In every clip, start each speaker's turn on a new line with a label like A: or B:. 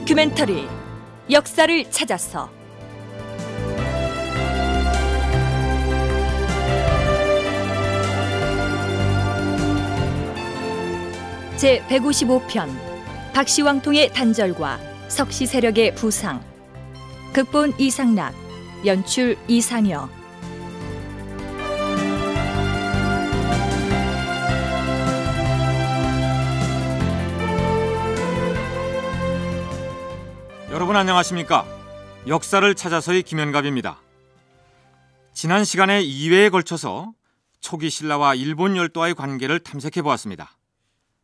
A: 다큐멘터리 역사를 찾아서. 제 155편 박시왕통의 단절과 석시 세력의 부상. 극본 이상락 연출 이상여
B: 여러분 안녕하십니까? 역사를 찾아서의 김현갑입니다. 지난 시간에 2회에 걸쳐서 초기 신라와 일본 열도와의 관계를 탐색해 보았습니다.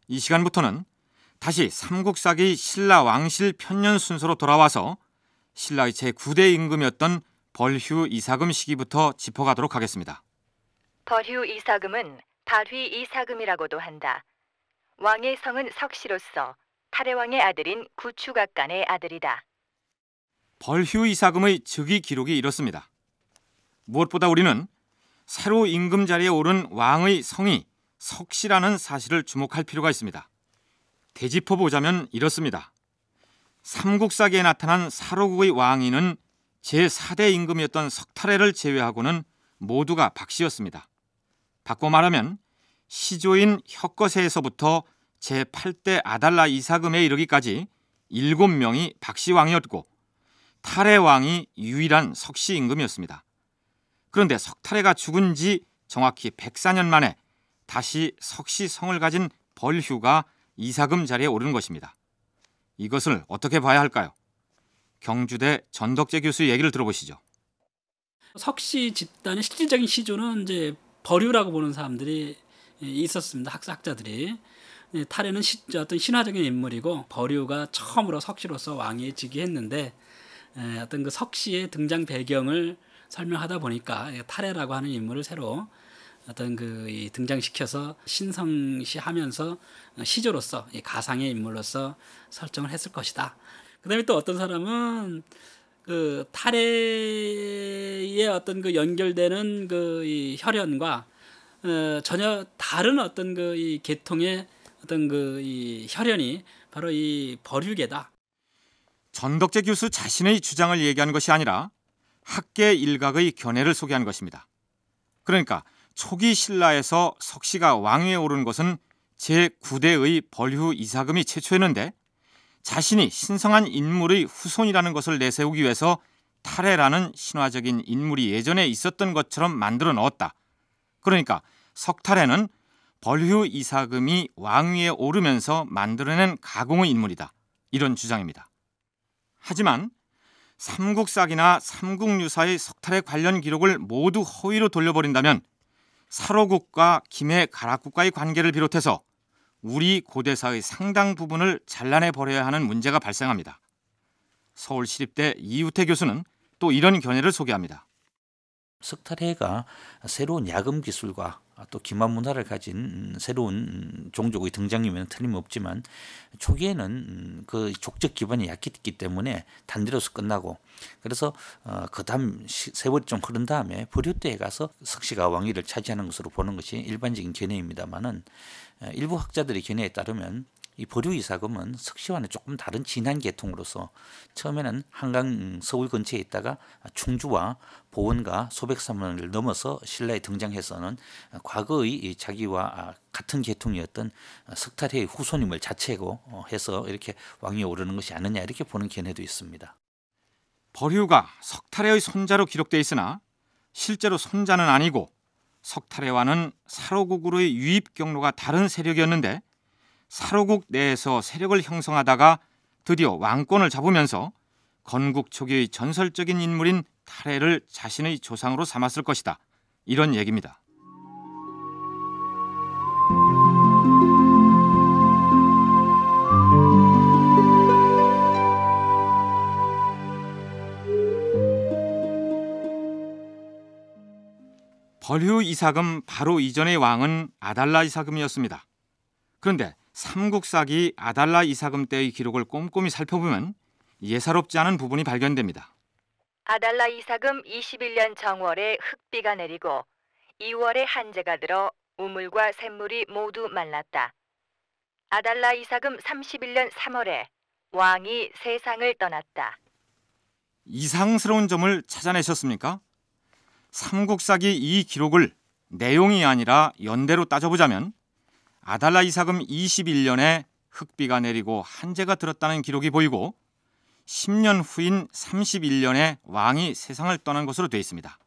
B: 이 시간부터는 다시 삼국사기 신라 왕실 편년 순서로 돌아와서 신라의 제9대 임금이었던 벌휴 이사금 시기부터 짚어가도록 하겠습니다.
A: 벌휴 이사금은 발휘 이사금이라고도 한다. 왕의 성은 석시로서 탈해왕의 아들인 구추각간의 아들이다.
B: 벌휴 이사금의 즉위 기록이 이렇습니다. 무엇보다 우리는 새로 임금 자리에 오른 왕의 성이 석시라는 사실을 주목할 필요가 있습니다. 되짚어 보자면 이렇습니다. 삼국사기에 나타난 사로국의 왕위는 제4대 임금이었던 석탈해를 제외하고는 모두가 박씨였습니다. 바꿔 말하면 시조인 혁거세에서부터 제8대 아달라 이사금에 이르기까지 7명이 박씨 왕이었고 탈해왕이 유일한 석씨 임금이었습니다. 그런데 석탈해가 죽은 지 정확히 104년 만에 다시 석시성을 가진 벌휴가 이사금 자리에 오르는 것입니다. 이것을 어떻게 봐야 할까요? 경주대 전덕재 교수 얘기를 들어보시죠.
C: 석시 집단의 실질적인 시조는 이제 벌휴라고 보는 사람들이 있었습니다. 학자들이 탈에는 어떤 신화적인 인물이고 벌휴가 처음으로 석시로서 왕위에 즉위했는데 어떤 그 석시의 등장 배경을 설명하다 보니까 탈해라고 하는 인물을 새로 어떤 그 등장시켜서 신성시하면서 시조로서 가상의 인물로서 설정을 했을 것이다. 그다음에 또 어떤 사람은 그 탈해의 어떤 그 연결되는 그 혈연과 어, 전혀 다른 어떤 그 계통의 어떤 그 혈연이 바로 이 벌유계다.
B: 전덕재 교수 자신의 주장을 얘기한 것이 아니라 학계 일각의 견해를 소개한 것입니다. 그러니까 초기 신라에서 석시가 왕위에 오른 것은 제9대의 벌휴 이사금이 최초였는데 자신이 신성한 인물의 후손이라는 것을 내세우기 위해서 탈해라는 신화적인 인물이 예전에 있었던 것처럼 만들어 넣었다. 그러니까 석탈해는 벌휴 이사금이 왕위에 오르면서 만들어낸 가공의 인물이다. 이런 주장입니다. 하지만 삼국사기나 삼국유사의 석탈의 관련 기록을 모두 허위로 돌려버린다면 사로국과 김해 가락국과의 관계를 비롯해서 우리 고대사의 상당 부분을 잘라내 버려야 하는 문제가 발생합니다. 서울시립대 이우태 교수는 또 이런 견해를 소개합니다.
D: 석탈해가 새로운 야금 기술과 또 기만 문화를 가진 새로운 종족의 등장이면 틀림없지만 초기에는 그 족적 기반이 약했기 때문에 단대로서 끝나고 그래서 어 그다음 세월이 좀 흐른 다음에 불효 때에 가서 석시가 왕위를 차지하는 것으로 보는 것이 일반적인 견해입니다만은 일부 학자들의 견해에 따르면 이 보류 이사금은 석시와는 조금 다른 진한 계통으로서 처음에는 한강 서울 근처에 있다가 충주와 보원과 소백산을 넘어서 신라에 등장해서는 과거의 자기와 같은 계통이었던 석탈해의 후손임을 자체고 해서 이렇게 왕위에 오르는 것이 아니냐 이렇게 보는 견해도 있습니다.
B: 버류가 석탈해의 손자로 기록돼 있으나 실제로 손자는 아니고 석탈해와는 사로국으로의 유입 경로가 다른 세력이었는데 사로국 내에서 세력을 형성하다가 드디어 왕권을 잡으면서 건국 초기의 전설적인 인물인 탈해를 자신의 조상으로 삼았을 것이다. 이런 얘기입니다. 벌휴 이사금 바로 이전의 왕은 아달라 이사금이었습니다. 그런데 삼국사기 아달라 이사금 때의 기록을 꼼꼼히 살펴보면 예사롭지 않은 부분이 발견됩니다.
A: 아달라 이사금 21년 정월에 흙비가 내리고 2월에 한재가 들어 우물과 샘물이 모두 말랐다. 아달라 이사금 31년 3월에 왕이 세상을 떠났다.
B: 이상스러운 점을 찾아내셨습니까? 삼국사기 이 기록을 내용이 아니라 연대로 따져보자면 아달라 이사금 21년에 흑비가 내리고 한재가 들었다는 기록이 보이고 10년 후인 31년에 왕이 세상을 떠난 것으로 되어 있습니다.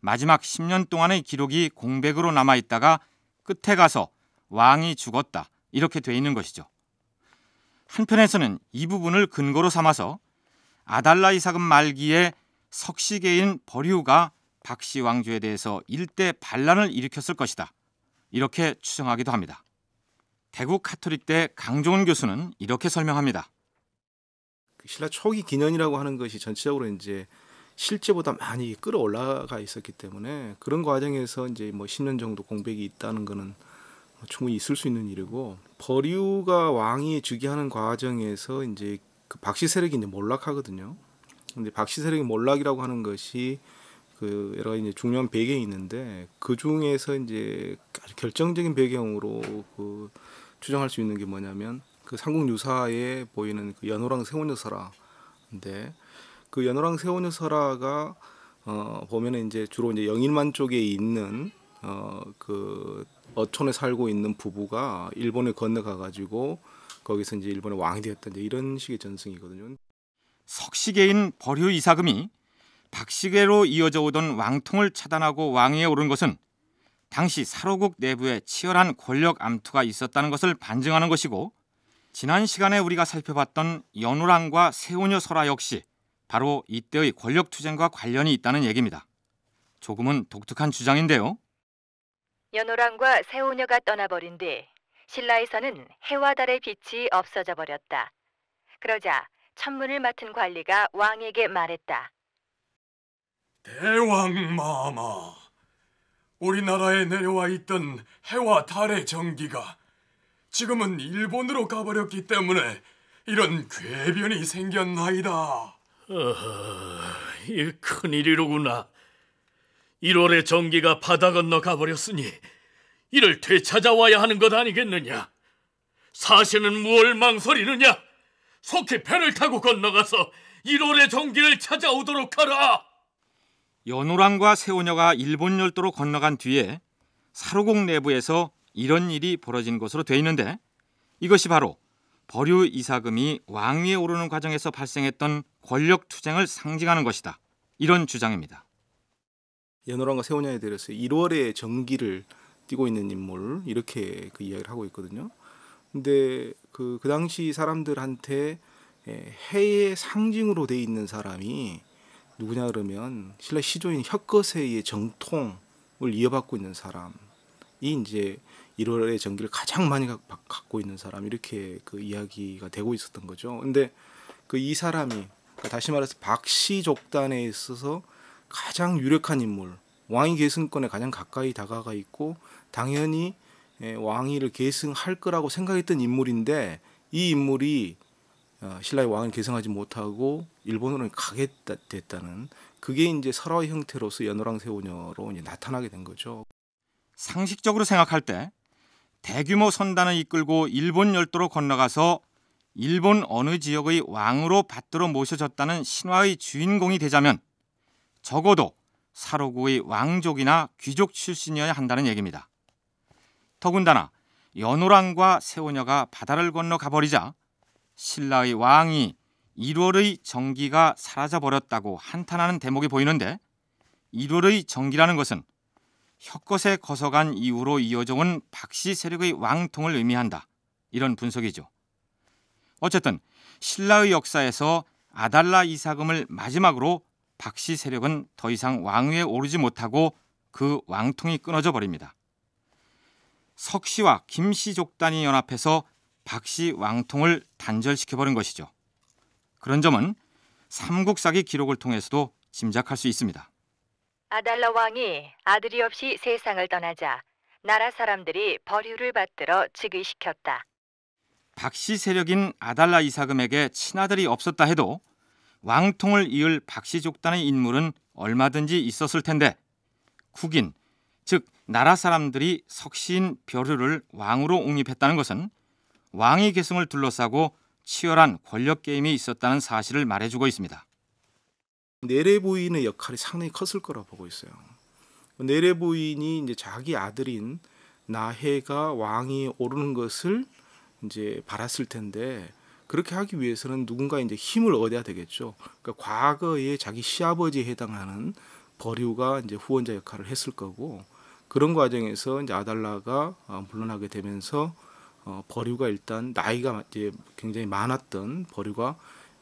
B: 마지막 10년 동안의 기록이 공백으로 남아 있다가 끝에 가서 왕이 죽었다 이렇게 되어 있는 것이죠. 한편에서는 이 부분을 근거로 삼아서 아달라 이사금 말기에 석시계인 버류가 박씨 왕조에 대해서 일대 반란을 일으켰을 것이다. 이렇게 추정하기도 합니다. 대구 카톨릭대 강종훈 교수는 이렇게 설명합니다.
E: 그 신라 초기 기년이라고 하는 것이 전체적으로 이제 실제보다 많이 끌어올라가 있었기 때문에 그런 과정에서 이제 뭐 10년 정도 공백이 있다는 거는 충분히 있을 수 있는 일이고 버류가 왕이 즉위하는 과정에서 이제 그 박씨 세력이 이제 몰락하거든요. 근데 박씨 세력이 몰락이라고 하는 것이 그 여러 가지 이제 중요한 배경이 있는데 그 중에서 이제 아주 결정적인 배경으로 그 추정할 수 있는 게 뭐냐면 그 삼국 유사에 보이는 그 연호랑 세원여설화인데 그 연호랑 세원여설화가 어 보면은 이제 주로 이제 영일만 쪽에 있는 어그 어촌에 살고 있는 부부가 일본에 건너가 가지고 거기서 이제 일본의 왕이 되었다 이제 이런 식의 전승이거든요.
B: 석시계인 버류 이사금이 박시계로 이어져 오던 왕통을 차단하고 왕위에 오른 것은 당시 사로국 내부에 치열한 권력 암투가 있었다는 것을 반증하는 것이고 지난 시간에 우리가 살펴봤던 연우랑과 세오녀 설화 역시 바로 이때의 권력 투쟁과 관련이 있다는 얘기입니다. 조금은 독특한 주장인데요.
A: 연호랑과 세오녀가 떠나버린 뒤 신라에서는 해와 달의 빛이 없어져 버렸다. 그러자 천문을 맡은 관리가 왕에게 말했다.
F: 대왕 마마, 우리나라에 내려와 있던 해와 달의 전기가 지금은 일본으로 가버렸기 때문에 이런 궤변이 생겼나이다.
G: 이 큰일이로구나. 1월에 전기가 바다 건너 가버렸으니 이를 되찾아와야 하는 것 아니겠느냐? 사실은 무얼 망설이느냐? 속히 배를 타고 건너가서 1월의 전기를 찾아오도록 하라.
B: 연호랑과 세오녀가 일본 열도로 건너간 뒤에 사로국 내부에서 이런 일이 벌어진 것으로 돼 있는데 이것이 바로 버류 이사금이 왕위에 오르는 과정에서 발생했던 권력 투쟁을 상징하는 것이다. 이런 주장입니다.
E: 연호랑과 세오냐에 대해서 1월에 전기를 띠고 있는 인물 이렇게 그 이야기를 하고 있거든요. 근데 그, 그 당시 사람들한테 예, 해의 상징으로 돼 있는 사람이 누구냐 그러면 신라 시조인 혁거세의 정통을 이어받고 있는 사람이 이제 1월의 전기를 가장 많이 갖고 있는 사람 이렇게 그 이야기가 되고 있었던 거죠. 근데 그 이 사람이 그러니까 다시 말해서 박씨 족단에 있어서 가장 유력한 인물, 왕위 계승권에 가장 가까이 다가가 있고 당연히 예, 왕위를 계승할 거라고 생각했던 인물인데 이 인물이 어, 신라의 왕을 계승하지 못하고 일본으로 가게 됐다- 됐다는 그게 이제 설화의 형태로서 연호랑 세오녀로 이제 나타나게 된 거죠.
B: 상식적으로 생각할 때 대규모 선단을 이끌고 일본 열도로 건너가서 일본 어느 지역의 왕으로 받들어 모셔졌다는 신화의 주인공이 되자면 적어도 사로구의 왕족이나 귀족 출신이어야 한다는 얘기입니다. 더군다나 연호랑과 세오녀가 바다를 건너 가버리자 신라의 왕이 1월의 정기가 사라져 버렸다고 한탄하는 대목이 보이는데 1월의 정기라는 것은 혁것에 거서간 이후로 이어져 온 박씨 세력의 왕통을 의미한다. 이런 분석이죠. 어쨌든 신라의 역사에서 아달라 이사금을 마지막으로 박씨 세력은 더 이상 왕위에 오르지 못하고 그 왕통이 끊어져 버립니다. 석씨와 김씨 족단이 연합해서 박씨 왕통을 단절시켜 버린 것이죠. 그런 점은 삼국사기 기록을 통해서도 짐작할 수 있습니다.
A: 아달라 왕이 아들이 없이 세상을 떠나자 나라 사람들이 버류를 받들어 즉위시켰다.
B: 박씨 세력인 아달라 이사금에게 친아들이 없었다 해도 왕통을 이을 박씨 족단의 인물은 얼마든지 있었을 텐데 국인 즉 나라 사람들이 석시인 벼류를 왕으로 옹립했다는 것은 왕위 계승을 둘러싸고 치열한 권력 게임이 있었다는 사실을 말해주고 있습니다.
E: 내래 부인의 역할이 상당히 컸을 거라 보고 있어요. 내래 부인이 이제 자기 아들인 나해가 왕이 오르는 것을 이제 바랐을 텐데 그렇게 하기 위해서는 누군가 이제 힘을 얻어야 되겠죠. 그러니까 과거에 자기 시아버지에 해당하는 버류가 이제 후원자 역할을 했을 거고 그런 과정에서 이제 아달라가 어, 물러나게 되면서 어, 버류가 일단 나이가 이제 굉장히 많았던 버류가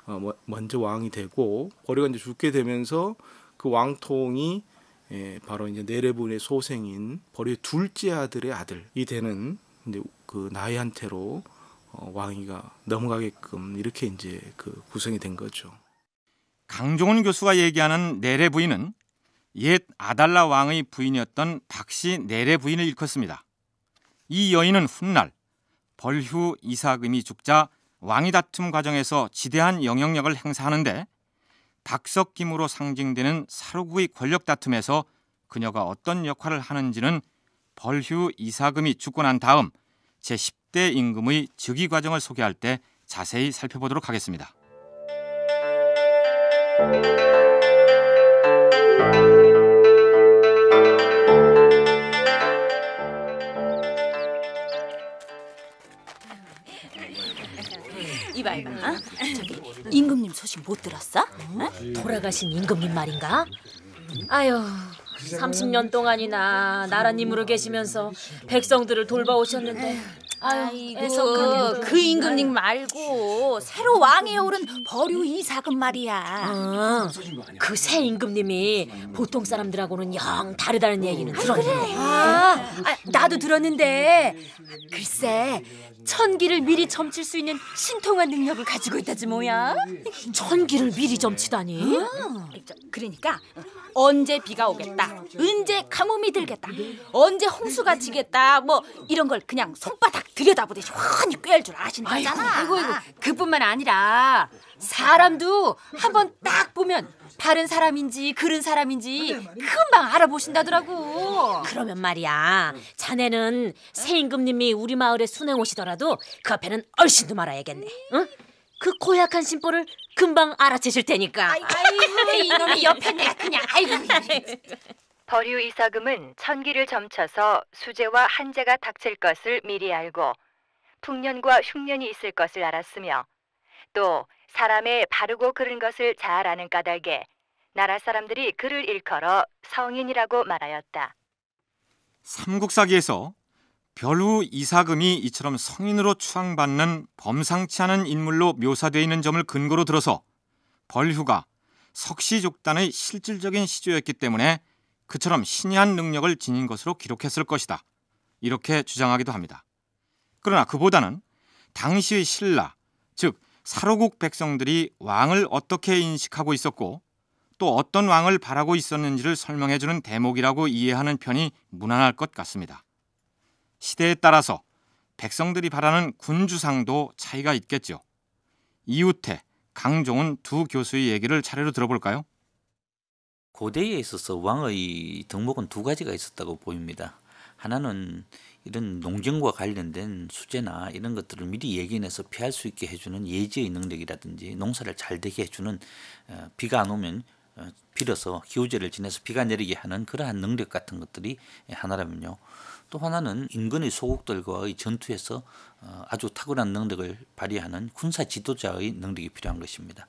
E: 어, 뭐- 먼저 왕이 되고 버류가 이제 죽게 되면서 그 왕통이 예, 바로 이제 네레분의 소생인 버류의 둘째 아들의 아들이 되는 이제 그 나이한테로 어, 왕위가 넘어가게끔 이렇게 이제 그 구성이 된 거죠.
B: 강종훈 교수가 얘기하는 내래 부인은 옛 아달라 왕의 부인이었던 박씨 내래 부인을 일컫습니다. 이 여인은 훗날 벌휴 이사금이 죽자 왕위 다툼 과정에서 지대한 영향력을 행사하는데 박석김으로 상징되는 사루구의 권력 다툼에서 그녀가 어떤 역할을 하는지는 벌휴 이사금이 죽고 난 다음 제10대 임금의 즉위 과정을 소개할 때 자세히 살펴보도록 하겠습니다.
H: 이봐 이봐 저기 임금님 소식 못 들었어? 어?
I: 돌아가신 임금님 말인가? 아유, 30년 동안이나 나라님으로 계시면서 백성들을 돌봐오셨는데
H: 아이고 그 임금님 말고 새로 왕에 오른 버류 이사금 말이야.
I: 아, 그새 임금님이 보통 사람들하고는 영 다르다는 얘기는 들었는데
H: 아, 아, 나도 들었는데. 글쎄 천기를 미리 점칠 수 있는 신통한 능력을 가지고 있다지 뭐야?
I: 천기를 미리 점치다니?
H: 저, 그러니까 언제 비가 오겠다 언제 가뭄이 들겠다 언제 홍수가 지겠다 뭐 이런 걸 그냥 손바닥 들여다보듯이 훤히 꿰할 줄 아시는 거잖아
I: 아이고, 아이고, 그뿐만 아니라 사람도 한번 딱 보면 다른 사람인지 그른 사람인지 금방 알아보신다더라고. 그러면 말이야, 자네는 새 임금님이 우리 마을에 순행 오시더라도 그 앞에는 얼씬도 말아야겠네. 응? 그 고약한 심보를 금방 알아채실 테니까.
H: 아이고 이놈이 옆에 내가 그냥 아이고
A: 버류 이사금은 천기를 점쳐서 수재와 한재가 닥칠 것을 미리 알고 풍년과 흉년이 있을 것을 알았으며 또 사람의 바르고 그른 것을 잘 아는 까닭에 나라 사람들이 그를 일컬어 성인이라고 말하였다.
B: 삼국사기에서 별후 이사금이 이처럼 성인으로 추앙받는 범상치 않은 인물로 묘사되어 있는 점을 근거로 들어서 벌휴가 석시족단의 실질적인 시조였기 때문에 그처럼 신이한 능력을 지닌 것으로 기록했을 것이다. 이렇게 주장하기도 합니다. 그러나 그보다는 당시의 신라, 즉 사로국 백성들이 왕을 어떻게 인식하고 있었고 또 어떤 왕을 바라고 있었는지를 설명해주는 대목이라고 이해하는 편이 무난할 것 같습니다. 시대에 따라서 백성들이 바라는 군주상도 차이가 있겠죠. 이우태, 강종은 두 교수의 얘기를 차례로 들어볼까요?
D: 고대에 있어서 왕의 덕목은 두 가지가 있었다고 보입니다. 하나는 이런 농경과 관련된 수재나 이런 것들을 미리 예견해서 피할 수 있게 해주는 예지의 능력이라든지 농사를 잘 되게 해주는 어, 비가 안 오면 어, 빌어서 기후제를 지내서 비가 내리게 하는 그러한 능력 같은 것들이 하나라면요. 또 하나는 인근의 소국들과의 전투에서 어, 아주 탁월한 능력을 발휘하는 군사 지도자의 능력이 필요한 것입니다.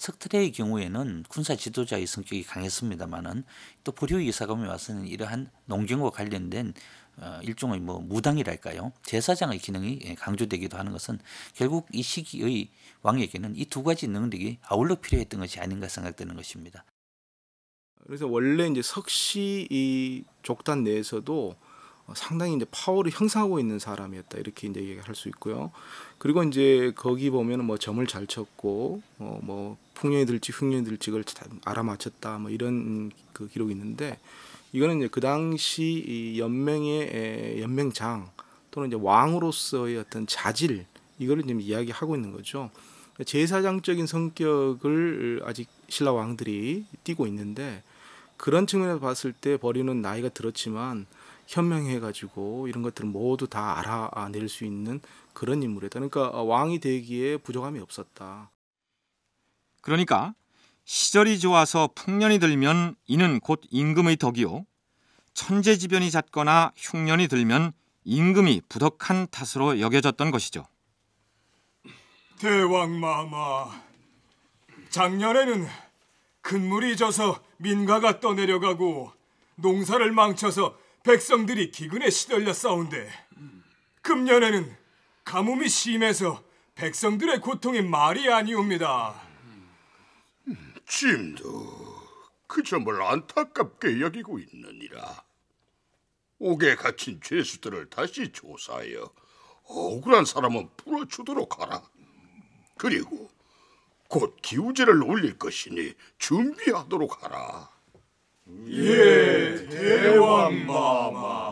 D: 석트레의 경우에는 군사 지도자의 성격이 강했습니다만은 또 불효 이사감에 와서는 이러한 농경과 관련된 어, 일종의 뭐 무당이랄까요 제사장의 기능이 예, 강조되기도 하는 것은 결국 이 시기의 왕에게는 이 두 가지 능력이 아울러 필요했던 것이 아닌가 생각되는 것입니다.
E: 그래서 원래 이제 석시 이 족단 내에서도 어, 상당히 이제 파워를 형성하고 있는 사람이었다 이렇게 이제 얘기할 수 있고요. 그리고 이제 거기 보면은 뭐 점을 잘 쳤고 어, 뭐 풍년이 들지 흉년이 들지를 잘 알아맞혔다 뭐 이런 그 기록이 있는데 이거는 이제 그 당시 이 연맹의 에, 연맹장 또는 이제 왕으로서의 어떤 자질 이거를 지금 이야기하고 있는 거죠. 제사장적인 성격을 아직 신라 왕들이 띠고 있는데 그런 측면에서 봤을 때 버리는 나이가 들었지만 현명해가지고 이런 것들을 모두 다 알아낼 수 있는 그런 인물이다. 그러니까 왕이 되기에 부족함이 없었다.
B: 그러니까 시절이 좋아서 풍년이 들면 이는 곧 임금의 덕이요 천재지변이 잦거나 흉년이 들면 임금이 부덕한 탓으로 여겨졌던 것이죠.
F: 대왕 마마, 작년에는 큰 물이 져서 민가가 떠내려가고 농사를 망쳐서 백성들이 기근에 시달려 싸운데 금년에는 가뭄이 심해서 백성들의 고통이 말이 아니옵니다.
J: 짐도 그 점을 안타깝게 여기고 있느니라. 옥에 갇힌 죄수들을 다시 조사하여 억울한 사람은 풀어주도록 하라. 그리고 곧 기우제를 올릴 것이니 준비하도록 하라.
F: 예, 대왕마마.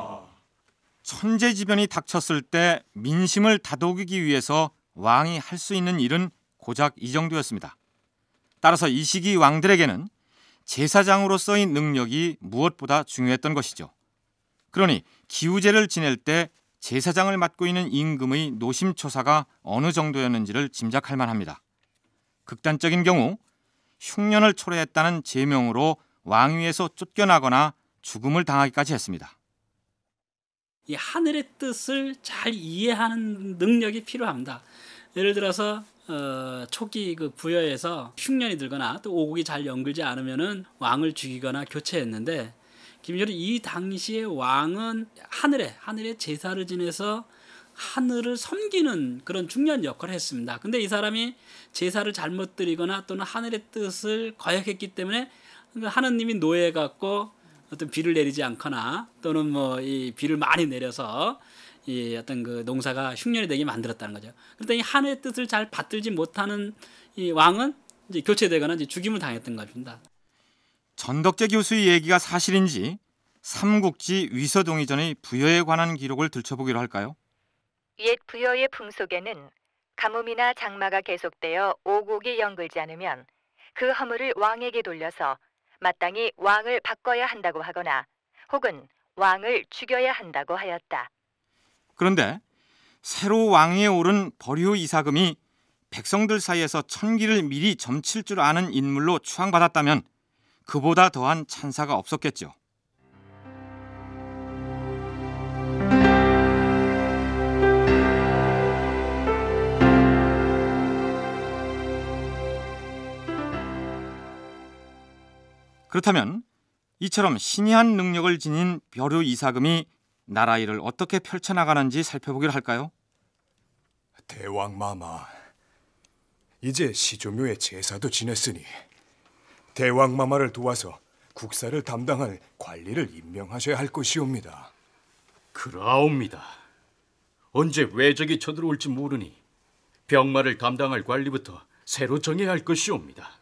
B: 천재지변이 닥쳤을 때 민심을 다독이기 위해서 왕이 할 수 있는 일은 고작 이 정도였습니다. 따라서 이 시기 왕들에게는 제사장으로서의 능력이 무엇보다 중요했던 것이죠. 그러니 기우제를 지낼 때 제사장을 맡고 있는 임금의 노심초사가 어느 정도였는지를 짐작할 만합니다. 극단적인 경우 흉년을 초래했다는 제명으로 왕위에서 쫓겨나거나 죽음을 당하기까지 했습니다.
C: 이 하늘의 뜻을 잘 이해하는 능력이 필요합니다. 예를 들어서 어, 초기 그 부여에서 흉년이 들거나 또 오국이 잘 연결지 않으면은 왕을 죽이거나 교체했는데 김일이 이 당시에 왕은 하늘에 하늘에 제사를 지내서 하늘을 섬기는 그런 중요한 역할을 했습니다. 근데 이 사람이 제사를 잘못 드리거나 또는 하늘의 뜻을 거역했기 때문에 하느님이 노예 갖고 어떤 비를 내리지 않거나 또는 뭐 이 비를 많이 내려서 이 어떤 그 농사가 흉년이 되게 만들었다는 거죠. 그랬더니 하늘의 뜻을 잘 받들지 못하는 이 왕은 이제 교체되거나 이제 죽임을 당했던 것입니다.
B: 전덕재 교수의 얘기가 사실인지 삼국지 위서동의 전의 부여에 관한 기록을 들춰보기로 할까요?
A: 옛 부여의 풍속에는 가뭄이나 장마가 계속되어 오국이 연글지 않으면 그 허물을 왕에게 돌려서 마땅히 왕을 바꿔야 한다고 하거나 혹은 왕을 죽여야 한다고 하였다.
B: 그런데 새로 왕위에 오른 버류 이사금이 백성들 사이에서 천기를 미리 점칠 줄 아는 인물로 추앙받았다면 그보다 더한 찬사가 없었겠죠. 그렇다면 이처럼 신이한 능력을 지닌 벼류 이사금이 나라 일을 어떻게 펼쳐나가는지 살펴보기로 할까요?
F: 대왕 마마, 이제 시조묘의 제사도 지냈으니 대왕 마마를 도와서 국사를 담당할 관리를 임명하셔야 할 것이옵니다.
G: 그라옵니다. 언제 외적이 쳐들어올지 모르니 병마를 담당할 관리부터 새로 정해야 할 것이옵니다.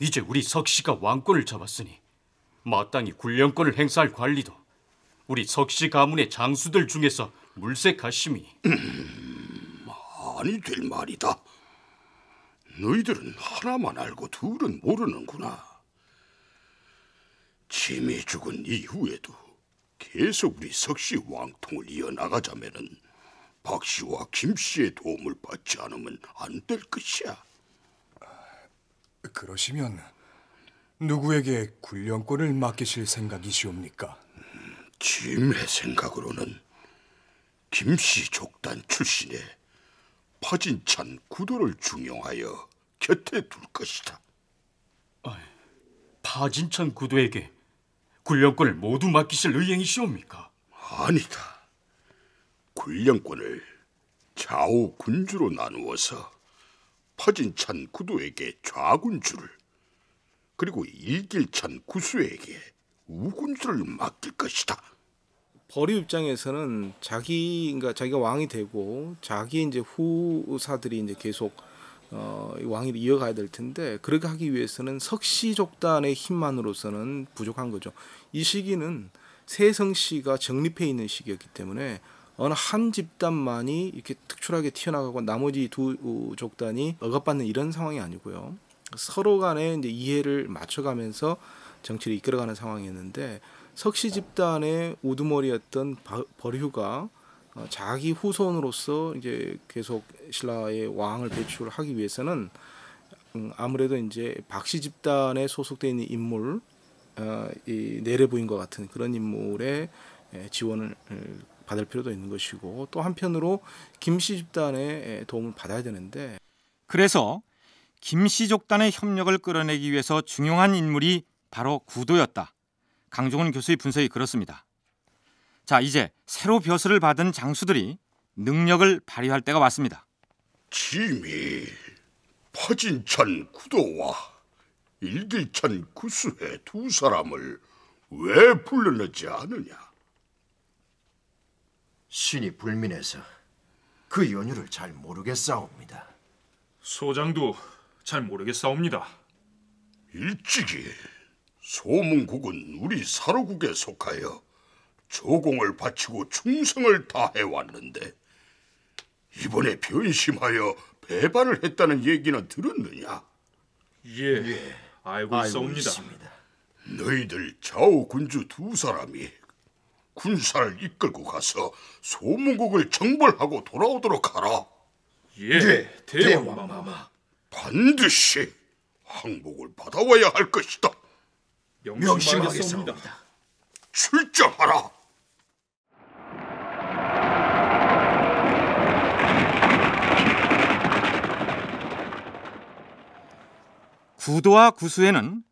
G: 이제 우리 석씨가 왕권을 잡았으니 마땅히 군령권을 행사할 관리도 우리 석씨 가문의 장수들 중에서 물색하심이
J: 아니 될 말이다. 너희들은 하나만 알고 둘은 모르는구나. 짐이 죽은 이후에도 계속 우리 석씨 왕통을 이어나가자면은 박씨와 김씨의 도움을 받지 않으면 안 될 것이야.
F: 그러시면 누구에게 군령권을 맡기실 생각이시옵니까?
J: 짐의 생각으로는 김씨 족단 출신의 파진찬 구도를 중용하여 곁에 둘 것이다.
G: 파진천 구도에게 군령권을 모두 맡기실 의행이시옵니까?
J: 아니다. 군령권을 좌우 군주로 나누어서 파진찬 구도에게 좌군주를 그리고 일길 찬 구수에게 우군주를 맡길 것이다.
E: 버리 입장에서는 자기 그러니까 자기가 왕이 되고 자기 이제 후사들이 이제 계속 어, 이 왕위를 이어가야 될 텐데 그렇게 하기 위해서는 석시족단의 힘만으로서는 부족한 거죠. 이 시기는 세성 씨가 정립해 있는 시기였기 때문에 어느 한 집단만이 이렇게 특출하게 튀어나가고 나머지 두 족단이 억압받는 이런 상황이 아니고요. 서로 간에 이제 이해를 맞춰가면서 정치를 이끌어가는 상황이었는데 석씨 집단의 우두머리였던 바- 버류가 어, 자기 후손으로서 이제 계속 신라의 왕을 배출하기 위해서는 음, 아무래도 이제 박씨 집단에 소속되어 있는 인물, 어, 이 내래부인과 같은 그런 인물의 에, 지원을 에, 받을 필요도 있는 것이고 또 한편으로 김씨 집단의 에, 도움을 받아야 되는데
B: 그래서 김씨 족단의 협력을 끌어내기 위해서 중요한 인물이 바로 구도였다. 강종원 교수의 분석이 그렇습니다. 자, 이제 새로 벼슬을 받은 장수들이 능력을 발휘할 때가 왔습니다.
J: 지미 파진찬 구도와 일길찬 구수해 두 사람을 왜 불러내지 않느냐?
K: 신이 불민해서 그 연유를 잘 모르겠사옵니다.
L: 소장도 잘 모르겠사옵니다.
J: 일찍이 소문국은 우리 사로국에 속하여 조공을 바치고 충성을 다해왔는데 이번에 변심하여 배반을 했다는 얘기는 들었느냐?
L: 예, 알고 있사옵니다.
J: 너희들 좌우 군주 두 사람이 군사를 이끌고 가서 소문국을 정벌하고 돌아오도록 하라.
L: 예, 대왕마마.
J: 반드시 항복을 받아와야 할 것이다.
L: 명심하겠사옵니다.
J: 출정하라.
B: 구도와 구수에는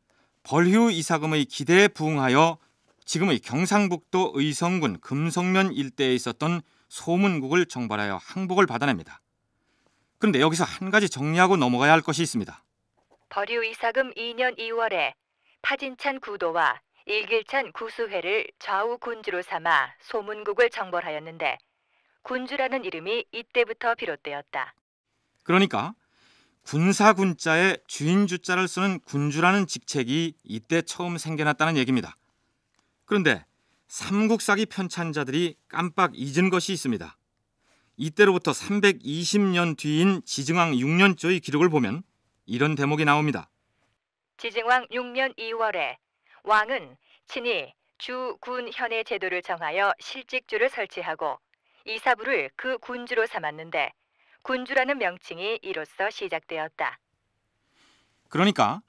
B: 벌휴 이사금의 기대에 부응하여 지금의 경상북도 의성군 금성면 일대에 있었던 소문국을 정벌하여 항복을 받아냅니다. 그런데 여기서 한 가지 정리하고 넘어가야 할 것이 있습니다.
A: 버류 이사금 2년 2월에 파진찬 구도와 일길찬 구수회를 좌우 군주로 삼아 소문국을 정벌하였는데 군주라는 이름이 이때부터 비롯되었다.
B: 그러니까 군사 군자에 주인 주자를 쓰는 군주라는 직책이 이때 처음 생겨났다는 얘기입니다. 그런데 삼국사기 편찬자들이 깜빡 잊은 것이 있습니다. 이때로부터 320년 뒤인 지증왕 6년조의 기록을 보면 이런 대목이 나옵니다.
A: 지증왕 6년 2월에 왕은 친히 주, 군, 현의 제도를 정하여 실직주를 설치하고 이사부를 그 군주로 삼았는데 군주라는 명칭이 이로써 시작되었다.
B: 그러니까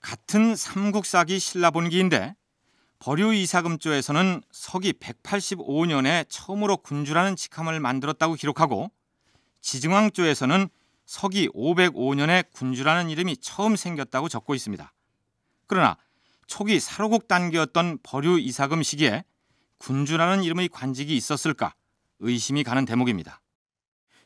B: 같은 삼국사기 신라본기인데 버류 이사금조에서는 서기 185년에 처음으로 군주라는 직함을 만들었다고 기록하고 지증왕조에서는 서기 505년에 군주라는 이름이 처음 생겼다고 적고 있습니다. 그러나 초기 사로국 단계였던 버류 이사금 시기에 군주라는 이름의 관직이 있었을까 의심이 가는 대목입니다.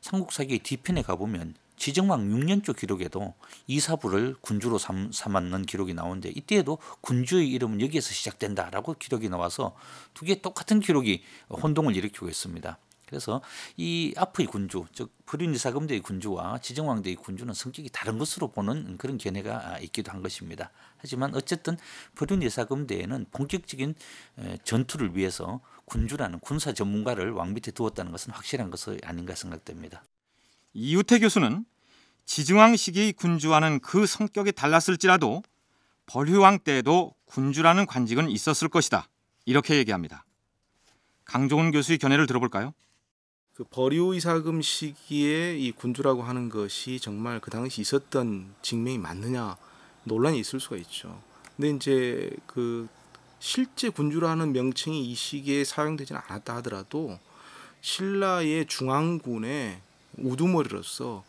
D: 삼국사기의 뒤편에 가보면 지정왕 6년조 기록에도 이사부를 군주로 삼, 삼았는 기록이 나오는데 이때에도 군주의 이름은 여기에서 시작된다라고 기록이 나와서 두 개 똑같은 기록이 혼동을 일으키고 있습니다. 그래서 이 앞의 군주, 즉 불윤이사금대의 군주와 지정왕대의 군주는 성격이 다른 것으로 보는 그런 견해가 있기도 한 것입니다. 하지만 어쨌든 불윤이사금대에는 본격적인 전투를 위해서 군주라는 군사 전문가를 왕 밑에 두었다는 것은 확실한 것이 아닌가 생각됩니다.
B: 이우태 교수는 지증왕 시기의 군주와는 그 성격이 달랐을지라도 벌휴왕 때에도 군주라는 관직은 있었을 것이다. 이렇게 얘기합니다. 강종훈 교수의 견해를 들어볼까요?
E: 그 버류 이사금 시기에 이 군주라고 하는 것이 정말 그 당시 있었던 직명이 맞느냐 논란이 있을 수가 있죠. 근데 이제 그 실제 군주라는 명칭이 이 시기에 사용되지는 않았다 하더라도 신라의 중앙군의 우두머리로서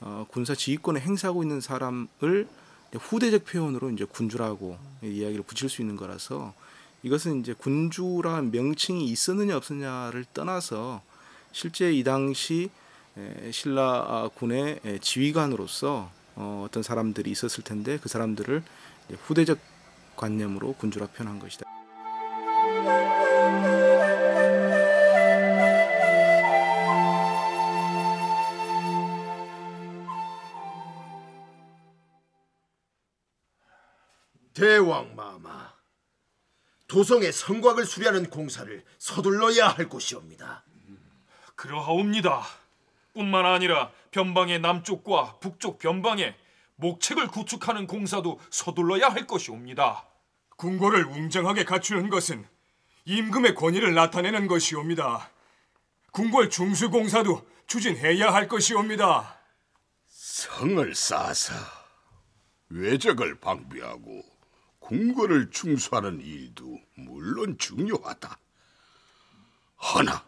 E: 어, 군사 지휘권을 행사하고 있는 사람을 후대적 표현으로 이제 군주라고 이야기를 붙일 수 있는 거라서 이것은 이제 군주라는 명칭이 있었느냐 없었냐를 떠나서 실제 이 당시 신라 군의 지휘관으로서 어떤 사람들이 있었을 텐데 그 사람들을 후대적 관념으로 군주라 표현한 것이다.
K: 대왕마마, 도성의 성곽을 수리하는 공사를 서둘러야 할 곳이옵니다.
L: 그러하옵니다. 뿐만 아니라 변방의 남쪽과 북쪽 변방에 목책을 구축하는 공사도 서둘러야 할 것이옵니다.
F: 궁궐을 웅장하게 갖추는 것은 임금의 권위를 나타내는 것이옵니다. 궁궐 중수 공사도 추진해야 할 것이옵니다.
J: 성을 쌓아서 외적을 방비하고 궁궐을 중수하는 일도 물론 중요하다. 하나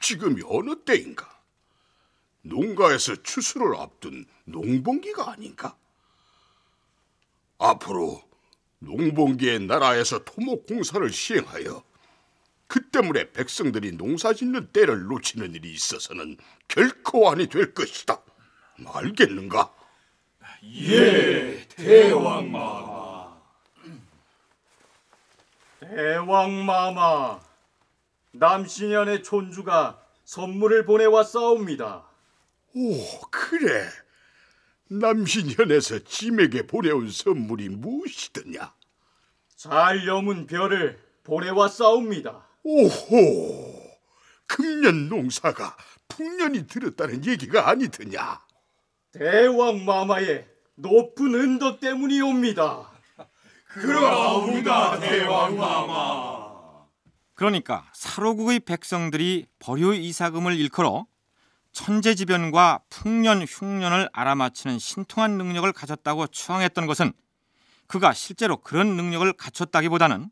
J: 지금이 어느 때인가? 농가에서 추수를 앞둔 농번기가 아닌가? 앞으로 농번기의 나라에서 토목 공사를 시행하여 그 때문에 백성들이 농사 짓는 때를 놓치는 일이 있어서는 결코 아니 될 것이다. 알겠는가?
L: 예, 대왕마마.
G: 대왕마마, 남신현의 촌주가 선물을 보내왔사옵니다.
J: 오, 그래. 남신현에서 짐에게 보내온 선물이 무엇이더냐?
G: 잘 여문 별을 보내왔사옵니다.
J: 오호, 금년 농사가 풍년이 들었다는 얘기가 아니더냐?
G: 대왕마마의 높은 은덕 때문이옵니다.
L: 그러옵니다, 대왕마마.
B: 그러니까 사로국의 백성들이 버류 이사금을 일컬어 천재지변과 풍년 흉년을 알아맞히는 신통한 능력을 가졌다고 추앙했던 것은 그가 실제로 그런 능력을 갖췄다기보다는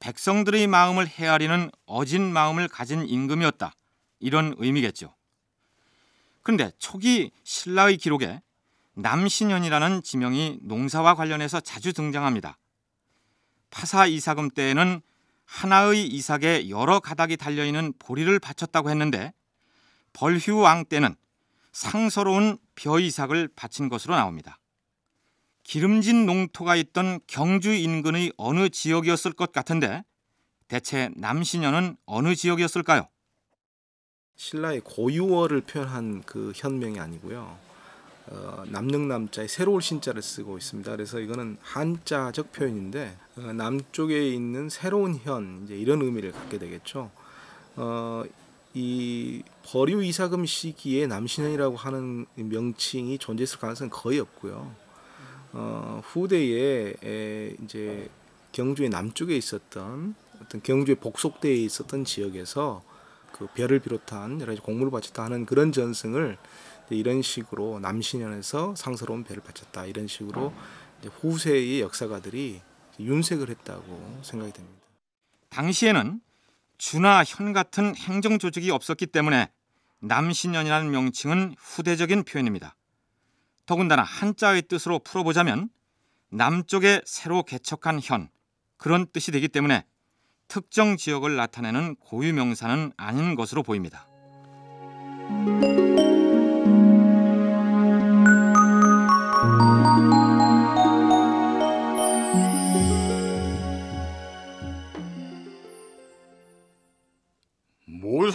B: 백성들의 마음을 헤아리는 어진 마음을 가진 임금이었다. 이런 의미겠죠. 그런데 초기 신라의 기록에 남신현이라는 지명이 농사와 관련해서 자주 등장합니다. 파사 이사금 때에는 하나의 이삭에 여러 가닥이 달려있는 보리를 바쳤다고 했는데 벌휴 왕 때는 상서로운 벼 이삭을 바친 것으로 나옵니다. 기름진 농토가 있던 경주 인근의 어느 지역이었을 것 같은데 대체 남신현은 어느 지역이었을까요?
E: 신라의 고유어를 표현한 그 현명이 아니고요. 어, 남능남자의 새로운 신자를 쓰고 있습니다. 그래서 이거는 한자적 표현인데 어, 남쪽에 있는 새로운 현 이제 이런 의미를 갖게 되겠죠. 어, 이 버류 이사금 시기에 남신현이라고 하는 명칭이 존재했을 가능성은 거의 없고요. 어, 후대에 에, 이제 경주의 남쪽에 있었던 어떤 경주의 복속대에 있었던 지역에서 그 별을 비롯한 여러 가지 공물을 바쳤다 하는 그런 전승을 이런 식으로 남신현에서 상서로운 별을 바쳤다 이런 식으로 후세의 역사가들이 윤색을 했다고 생각이 됩니다.
B: 당시에는 주나 현 같은 행정 조직이 없었기 때문에 남신현이라는 명칭은 후대적인 표현입니다. 더군다나 한자의 뜻으로 풀어보자면 남쪽에 새로 개척한 현 그런 뜻이 되기 때문에 특정 지역을 나타내는 고유 명사는 아닌 것으로 보입니다.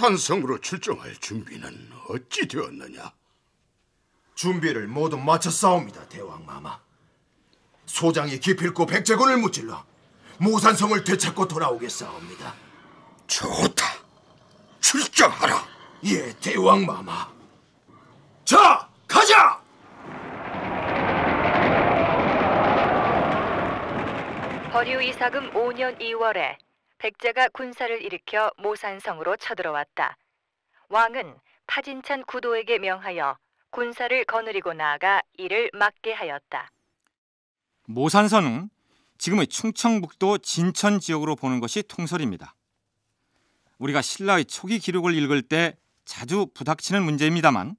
J: 산성으로 출정할 준비는 어찌 되었느냐?
K: 준비를 모두 마쳤사옵니다, 대왕마마. 소장이 기필코 백제군을 무찔러 모산성을 되찾고 돌아오겠사옵니다.
J: 좋다. 출정하라.
K: 예, 대왕마마. 자, 가자!
A: 버류 이사금 5년 2월에 백제가 군사를 일으켜 모산성으로 쳐들어왔다. 왕은 파진찬 구도에게 명하여 군사를 거느리고 나아가 이를 막게 하였다.
B: 모산선은 지금의 충청북도 진천 지역으로 보는 것이 통설입니다. 우리가 신라의 초기 기록을 읽을 때 자주 부닥치는 문제입니다만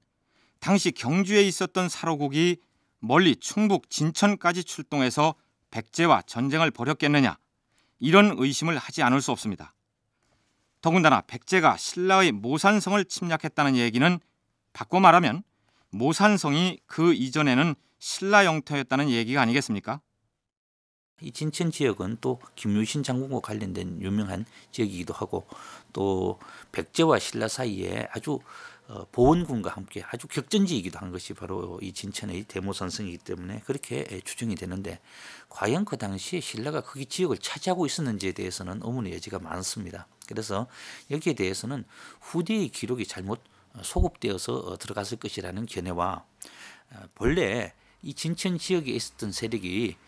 B: 당시 경주에 있었던 사로국이 멀리 충북 진천까지 출동해서 백제와 전쟁을 벌였겠느냐 이런 의심을 하지 않을 수 없습니다. 더군다나 백제가 신라의 모산성을 침략했다는 얘기는 바꿔 말하면 모산성이 그 이전에는 신라 영토였다는 얘기가 아니겠습니까?
D: 이 진천 지역은 또 김유신 장군과 관련된 유명한 지역이기도 하고 또 백제와 신라 사이에 아주 어, 보원군과 함께 아주 격전지이기도 한 것이 바로 이 진천의 대모산성이기 때문에 그렇게 추정이 되는데 과연 그 당시에 신라가 거기 지역을 차지하고 있었는지에 대해서는 의문의 여지가 많습니다. 그래서 여기에 대해서는 후대의 기록이 잘못 소급되어서 들어갔을 것이라는 견해와 본래 이 진천 지역에 있었던 세력이 예,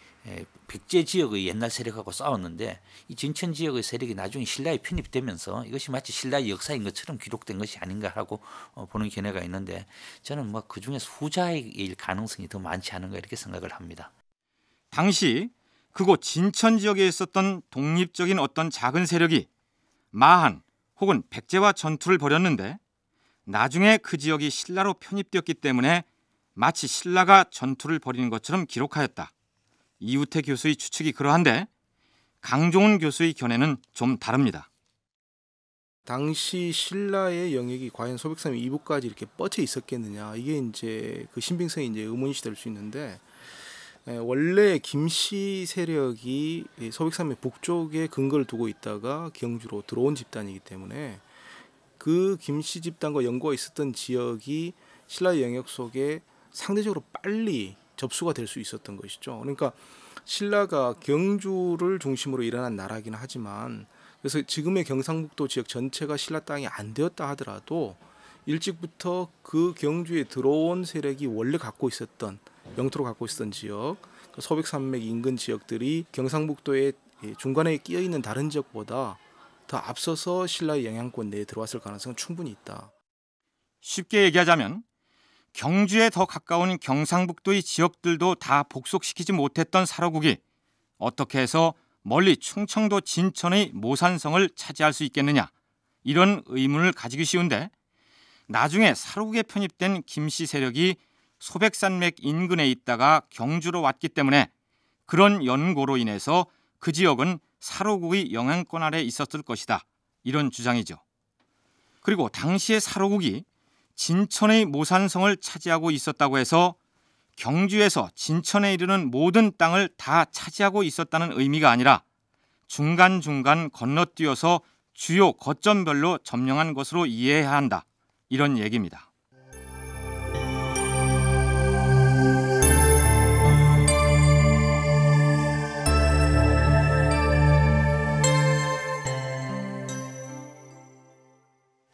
D: 백제 지역의 옛날 세력하고 싸웠는데 이 진천 지역의 세력이 나중에 신라에 편입되면서 이것이 마치 신라의 역사인 것처럼 기록된 것이 아닌가 하고 어, 보는 견해가 있는데 저는 뭐 그 중에서 후자일 가능성이 더 많지 않은가 이렇게 생각을 합니다.
B: 당시 그곳 진천 지역에 있었던 독립적인 어떤 작은 세력이 마한 혹은 백제와 전투를 벌였는데 나중에 그 지역이 신라로 편입되었기 때문에 마치 신라가 전투를 벌이는 것처럼 기록하였다. 이우태 교수의 추측이 그러한데 강종훈 교수의 견해는 좀 다릅니다.
E: 당시 신라의 영역이 과연 소백산 이북까지 이렇게 뻗쳐 있었겠느냐 이게 이제 그 신빙성이 이제 의문시 될 수 있는데 에, 원래 김씨 세력이 이 소백산의 북쪽에 근거를 두고 있다가 경주로 들어온 집단이기 때문에 그 김씨 집단과 연고가 있었던 지역이 신라 영역 속에 상대적으로 빨리 접수가 될 수 있었던 것이죠. 그러니까 신라가 경주를 중심으로 일어난 나라긴 하지만 그래서 지금의 경상북도 지역 전체가 신라 땅이 안 되었다 하더라도 일찍부터 그 경주에 들어온 세력이 원래 갖고 있었던 영토로 갖고 있었던 지역 그 소백산맥 인근 지역들이 경상북도의 중간에 끼어 있는 다른 지역보다 더 앞서서 신라의 영향권 내에 들어왔을 가능성은 충분히 있다.
B: 쉽게 얘기하자면 경주에 더 가까운 경상북도의 지역들도 다 복속시키지 못했던 사로국이 어떻게 해서 멀리 충청도 진천의 모산성을 차지할 수 있겠느냐 이런 의문을 가지기 쉬운데 나중에 사로국에 편입된 김씨 세력이 소백산맥 인근에 있다가 경주로 왔기 때문에 그런 연고로 인해서 그 지역은 사로국의 영향권 아래 있었을 것이다 이런 주장이죠. 그리고 당시의 사로국이 진천의 모산성을 차지하고 있었다고 해서 경주에서 진천에 이르는 모든 땅을 다 차지하고 있었다는 의미가 아니라 중간중간 건너뛰어서 주요 거점별로 점령한 것으로 이해해야 한다. 이런 얘기입니다.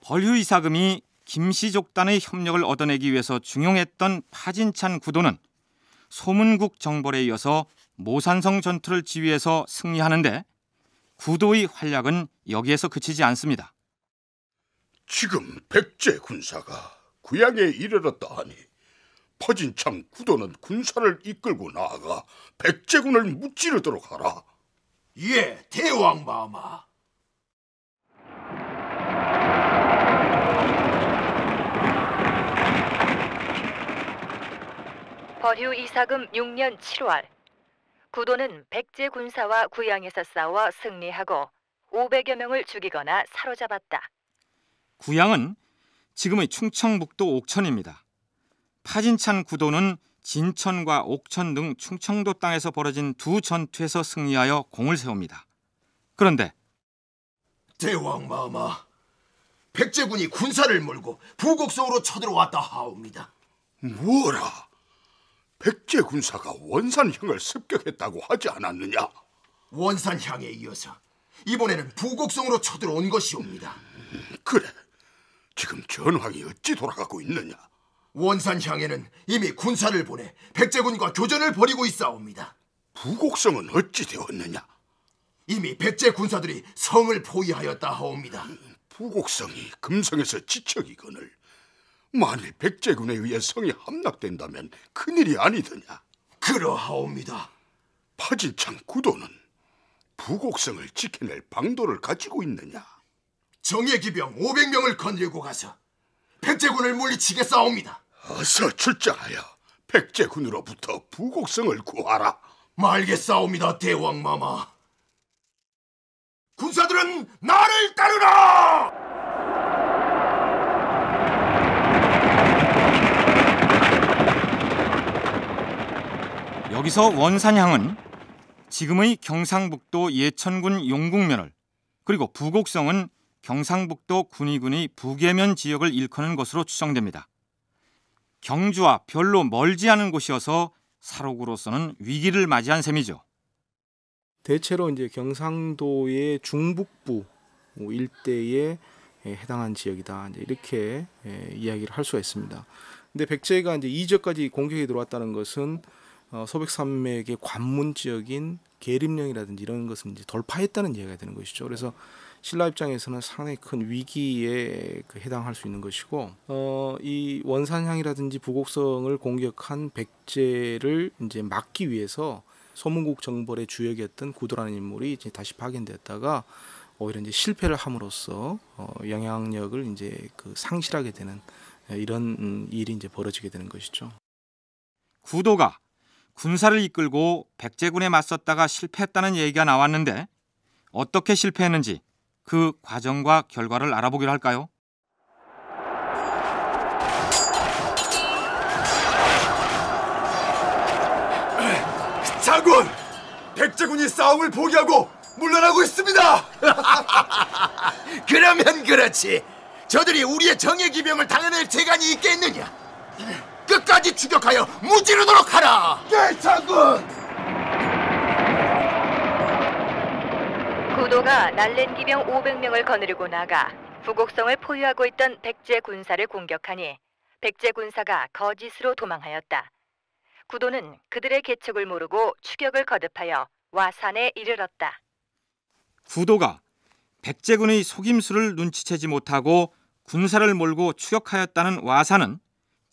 B: 벌휴 이사금이 김씨족단의 협력을 얻어내기 위해서 중용했던 파진찬 구도는 소문국 정벌에 이어서 모산성 전투를 지휘해서 승리하는데 구도의 활약은 여기에서 그치지 않습니다.
J: 지금 백제 군사가 구양에 이르렀다 하니 퍼진창 구도는 군사를 이끌고 나아가 백제군을 무찌르도록 하라.
K: 예, 대왕 마마.
A: 벌휴 이사금 6년 7월 구도는 백제 군사와 구양에서 싸워 승리하고 500여 명을 죽이거나 사로잡았다.
B: 구양은 지금의 충청북도 옥천입니다. 파진찬 구도는 진천과 옥천 등 충청도 땅에서 벌어진 두 전투에서 승리하여 공을 세웁니다. 그런데
K: 대왕 마마, 백제군이 군사를 몰고 부곡성으로 쳐들어왔다 하옵니다.
J: 뭐라? 백제 군사가 원산형을 습격했다고 하지 않았느냐?
K: 원산향에 이어서 이번에는 부곡성으로 쳐들어온 것이옵니다.
J: 그래. 지금 전황이 어찌 돌아가고 있느냐?
K: 원산향에는 이미 군사를 보내 백제군과 교전을 벌이고 있사옵니다.
J: 부곡성은 어찌 되었느냐?
K: 이미 백제 군사들이 성을 포위하였다 하옵니다.
J: 부곡성이 금성에서 지척이거늘 만일 백제군에 의해 성이 함락된다면 큰일이 아니더냐?
K: 그러하옵니다.
J: 파진창 구도는 부곡성을 지켜낼 방도를 가지고 있느냐?
K: 정예 기병 500명을 건들고 가서 백제군을 물리치겠사옵니다.
J: 어서 출정하여 백제군으로부터 부곡성을 구하라.
K: 말겠사옵니다, 대왕마마. 군사들은 나를 따르라!
B: 여기서 원산향은 지금의 경상북도 예천군 용국면을 그리고 부곡성은 경상북도 군위군의 북예면 지역을 일컫는 것으로 추정됩니다. 경주와 별로 멀지 않은 곳이어서 사록으로서는 위기를 맞이한 셈이죠.
E: 대체로 이제 경상도의 중북부 일대에 해당한 지역이다. 이렇게 예, 이야기를 할 수가 있습니다. 근데 백제가 이제 이적까지 공격이 들어왔다는 것은 어, 소백산맥의 관문 지역인 계림령이라든지 이런 것을 이제 돌파했다는 이야기가 되는 것이죠. 그래서 신라 입장에서는 상당히 큰 위기에 그 해당할 수 있는 것이고 어, 이 원산향이라든지 부곡성을 공격한 백제를 이제 막기 위해서 소문국 정벌의 주역이었던 구도라는 인물이 이제 다시 파견되었다가 오히려 이제 실패를 함으로써 어, 영향력을 이제 그 상실하게 되는 이런 음, 일이 이제 벌어지게 되는 것이죠.
B: 구도가 군사를 이끌고 백제군에 맞섰다가 실패했다는 얘기가 나왔는데 어떻게 실패했는지 그 과정과 결과를 알아보기로 할까요?
L: 장군! 백제군이 싸움을 포기하고 물러나고 있습니다!
K: 그러면 그렇지. 저들이 우리의 정예 기병을 당해낼 재간이 있겠느냐? 끝까지 추격하여 무찌르도록 하라.
L: 예, 장군!
A: 구도가 날랜 기병 500명을 거느리고 나가 부곡성을 포위하고 있던 백제 군사를 공격하니 백제 군사가 거짓으로 도망하였다. 구도는 그들의 계책을 모르고 추격을 거듭하여 와산에 이르렀다.
B: 구도가 백제군의 속임수를 눈치채지 못하고 군사를 몰고 추격하였다는 와사는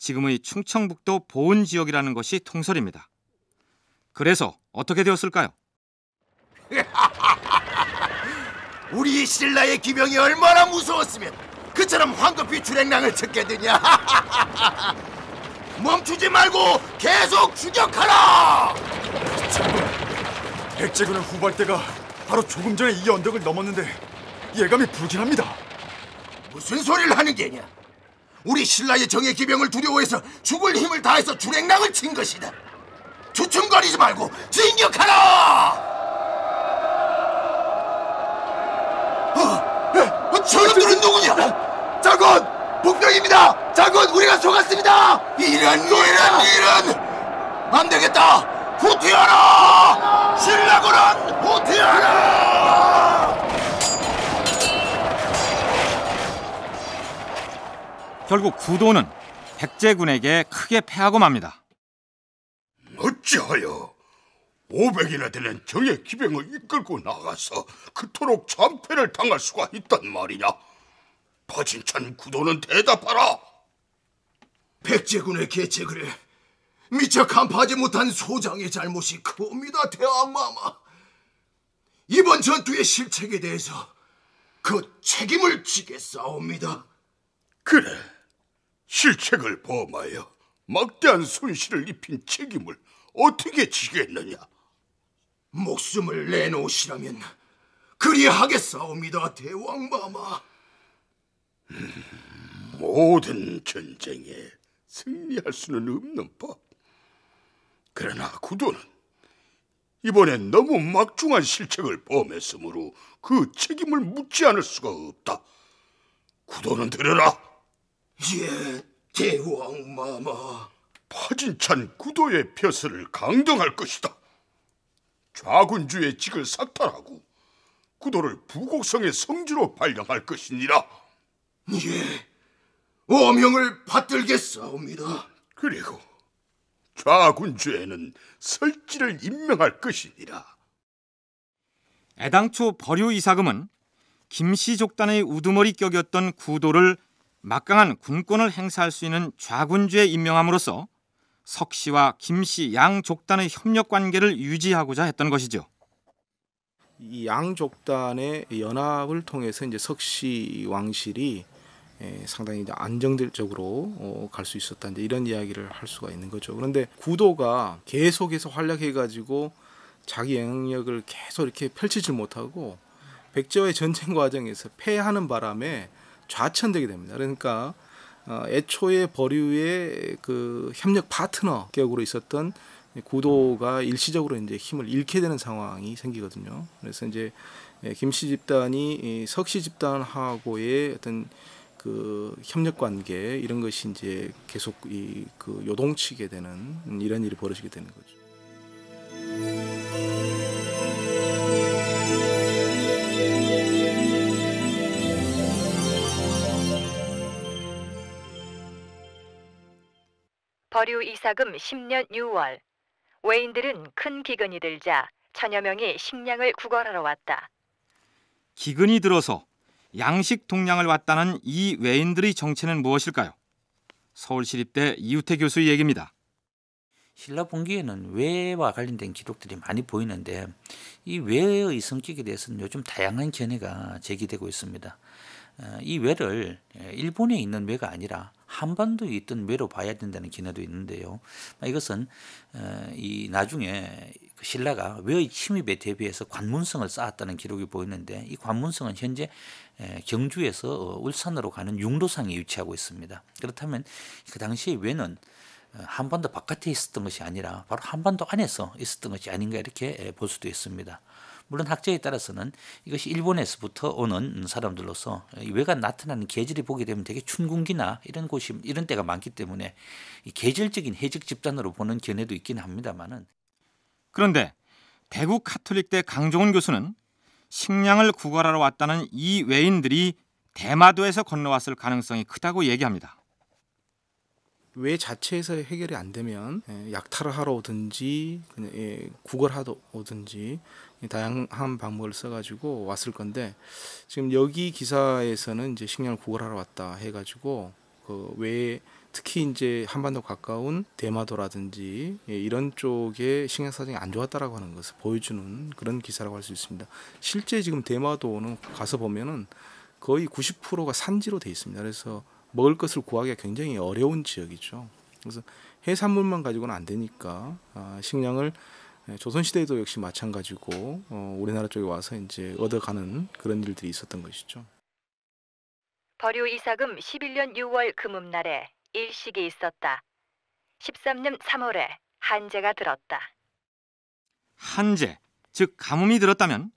B: 지금의 충청북도 보은 지역이라는 것이 통설입니다. 그래서 어떻게 되었을까요?
K: 우리 신라의 기병이 얼마나 무서웠으면 그처럼 황급히 주랭랑을 쳤겠느냐? 멈추지 말고 계속 추격하라!
L: 백제군의 후발대가 바로 조금 전에 이 언덕을 넘었는데 예감이 불길합니다.
K: 무슨 소리를 하는 게냐? 우리 신라의 정예 기병을 두려워해서 죽을 힘을 다해서 주랭랑을 친 것이다. 주춤거리지 말고 진격하라! 어, 저놈들은 누구냐? 장군! 복병입니다! 장군, 우리가 속았습니다! 이런, 이런, 이런! 안 되겠다! 후퇴하라! 신라군은 후퇴하라!
B: 결국 구도는 백제군에게 크게 패하고 맙니다.
J: 어찌하여 500이나 되는 정예 기병을 이끌고 나가서 그토록 참패를 당할 수가 있단 말이냐? 파진찬 구도는 대답하라.
K: 백제군의 계책을 미처 간파하지 못한 소장의 잘못이 크옵니다, 대왕마마. 이번 전투의 실책에 대해서 그 책임을 지겠사옵니다.
J: 그래, 실책을 범하여 막대한 손실을 입힌 책임을 어떻게 지겠느냐?
K: 목숨을 내놓으시라면 그리하겠사옵니다, 대왕마마.
J: 모든 전쟁에 승리할 수는 없는 법. 그러나 구도는 이번엔 너무 막중한 실책을 범했으므로 그 책임을 묻지 않을 수가 없다. 구도는 들으라.
K: 예, 대왕 마마.
J: 파진찬 구도의 벼슬을 강등할 것이다. 좌군주의 직을 삭탈하고 구도를 부곡성의 성주로 발령할 것이니라.
K: 예, 어명을 받들겠사옵니다.
J: 그리고 좌군주에는 설지를 임명할 것이니라.
B: 애당초 버류 이사금은 김씨 족단의 우두머리 격이었던 구도를 막강한 군권을 행사할 수 있는 좌군주에 임명함으로써 석 씨와 김 씨 양 족단의 협력 관계를 유지하고자 했던 것이죠.
E: 이 양 족단의 연합을 통해서 이제 석씨 왕실이 에, 상당히 이제 안정적으로 어, 갈수 있었다 이제 이런 이야기를 할 수가 있는 거죠. 그런데 구도가 계속해서 활약해가지고 자기 영향력을 계속 이렇게 펼치질 못하고 백제와의 전쟁 과정에서 패하는 바람에 좌천되게 됩니다. 그러니까 어, 애초에 버류의 그 협력 파트너 격으로 있었던 구도가 일시적으로 이제 힘을 잃게 되는 상황이 생기거든요. 그래서 이제 김씨 집단이 석씨 집단하고의 어떤 그 협력 관계 이런 것이 이제 계속 이 그 요동치게 되는 이런 일이 벌어지게 되는 거죠.
A: 버류 이사금 10년 6월 외인들은 큰 기근이 들자 천여 명이 식량을 구걸하러 왔다.
B: 기근이 들어서 양식 동량을 왔다는 이 외인들의 정체는 무엇일까요? 서울시립대 이우태 교수의 얘기입니다.
D: 신라 분기에는 외와 관련된 기록들이 많이 보이는데 이 외의 성격에 대해서는 요즘 다양한 견해가 제기되고 있습니다. 어, 이 외를 일본에 있는 외가 아니라 한반도에 있던 외로 봐야 된다는 견해도 있는데요. 이것은 어, 이 나중에 그 신라가 외의 침입에 대비해서 관문성을 쌓았다는 기록이 보이는데 이 관문성은 현재 경주에서 어, 울산으로 가는 융로상에 위치하고 있습니다. 그렇다면 그 당시에 외는 한반도 바깥에 있었던 것이 아니라 바로 한반도 안에서 있었던 것이 아닌가 이렇게 볼 수도 있습니다. 물론 학자에 따라서는 이것이 일본에서부터 오는 사람들로서 외가 나타나는 계절이 보게 되면 되게 춘궁기나 이런 곳이 이런 때가 많기 때문에 계절적인 해적 집단으로 보는 견해도 있긴 합니다만은
B: 그런데 대구 카톨릭대 강종훈 교수는 식량을 구걸하러 왔다는 이 외인들이 대마도에서 건너왔을 가능성이 크다고 얘기합니다.
E: 외 자체에서 해결이 안 되면 약탈을 하러 오든지 그냥 구걸하러 오든지 다양한 방법을 써가지고 왔을 건데 지금 여기 기사에서는 이제 식량을 구걸하러 왔다 해가지고 그 외에 특히 이제 한반도 가까운 대마도라든지 이런 쪽에 식량 사정이 안 좋았다라고 하는 것을 보여주는 그런 기사라고 할 수 있습니다. 실제 지금 대마도는 가서 보면은 거의 90%가 산지로 돼 있습니다. 그래서 먹을 것을 구하기가 굉장히 어려운 지역이죠. 그래서 해산물만 가지고는 안 되니까 아, 식량을 조선시대에도 역시 마찬가지고 어, 우리나라 쪽에 와서 이제 얻어가는 그런 일들이 있었던 것이죠.
A: 버류 이사금 11년 6월 금음날에 일식이 있었다. 13년 3월에 한제가 들었다.
B: 한제, 즉 가뭄이 들었다면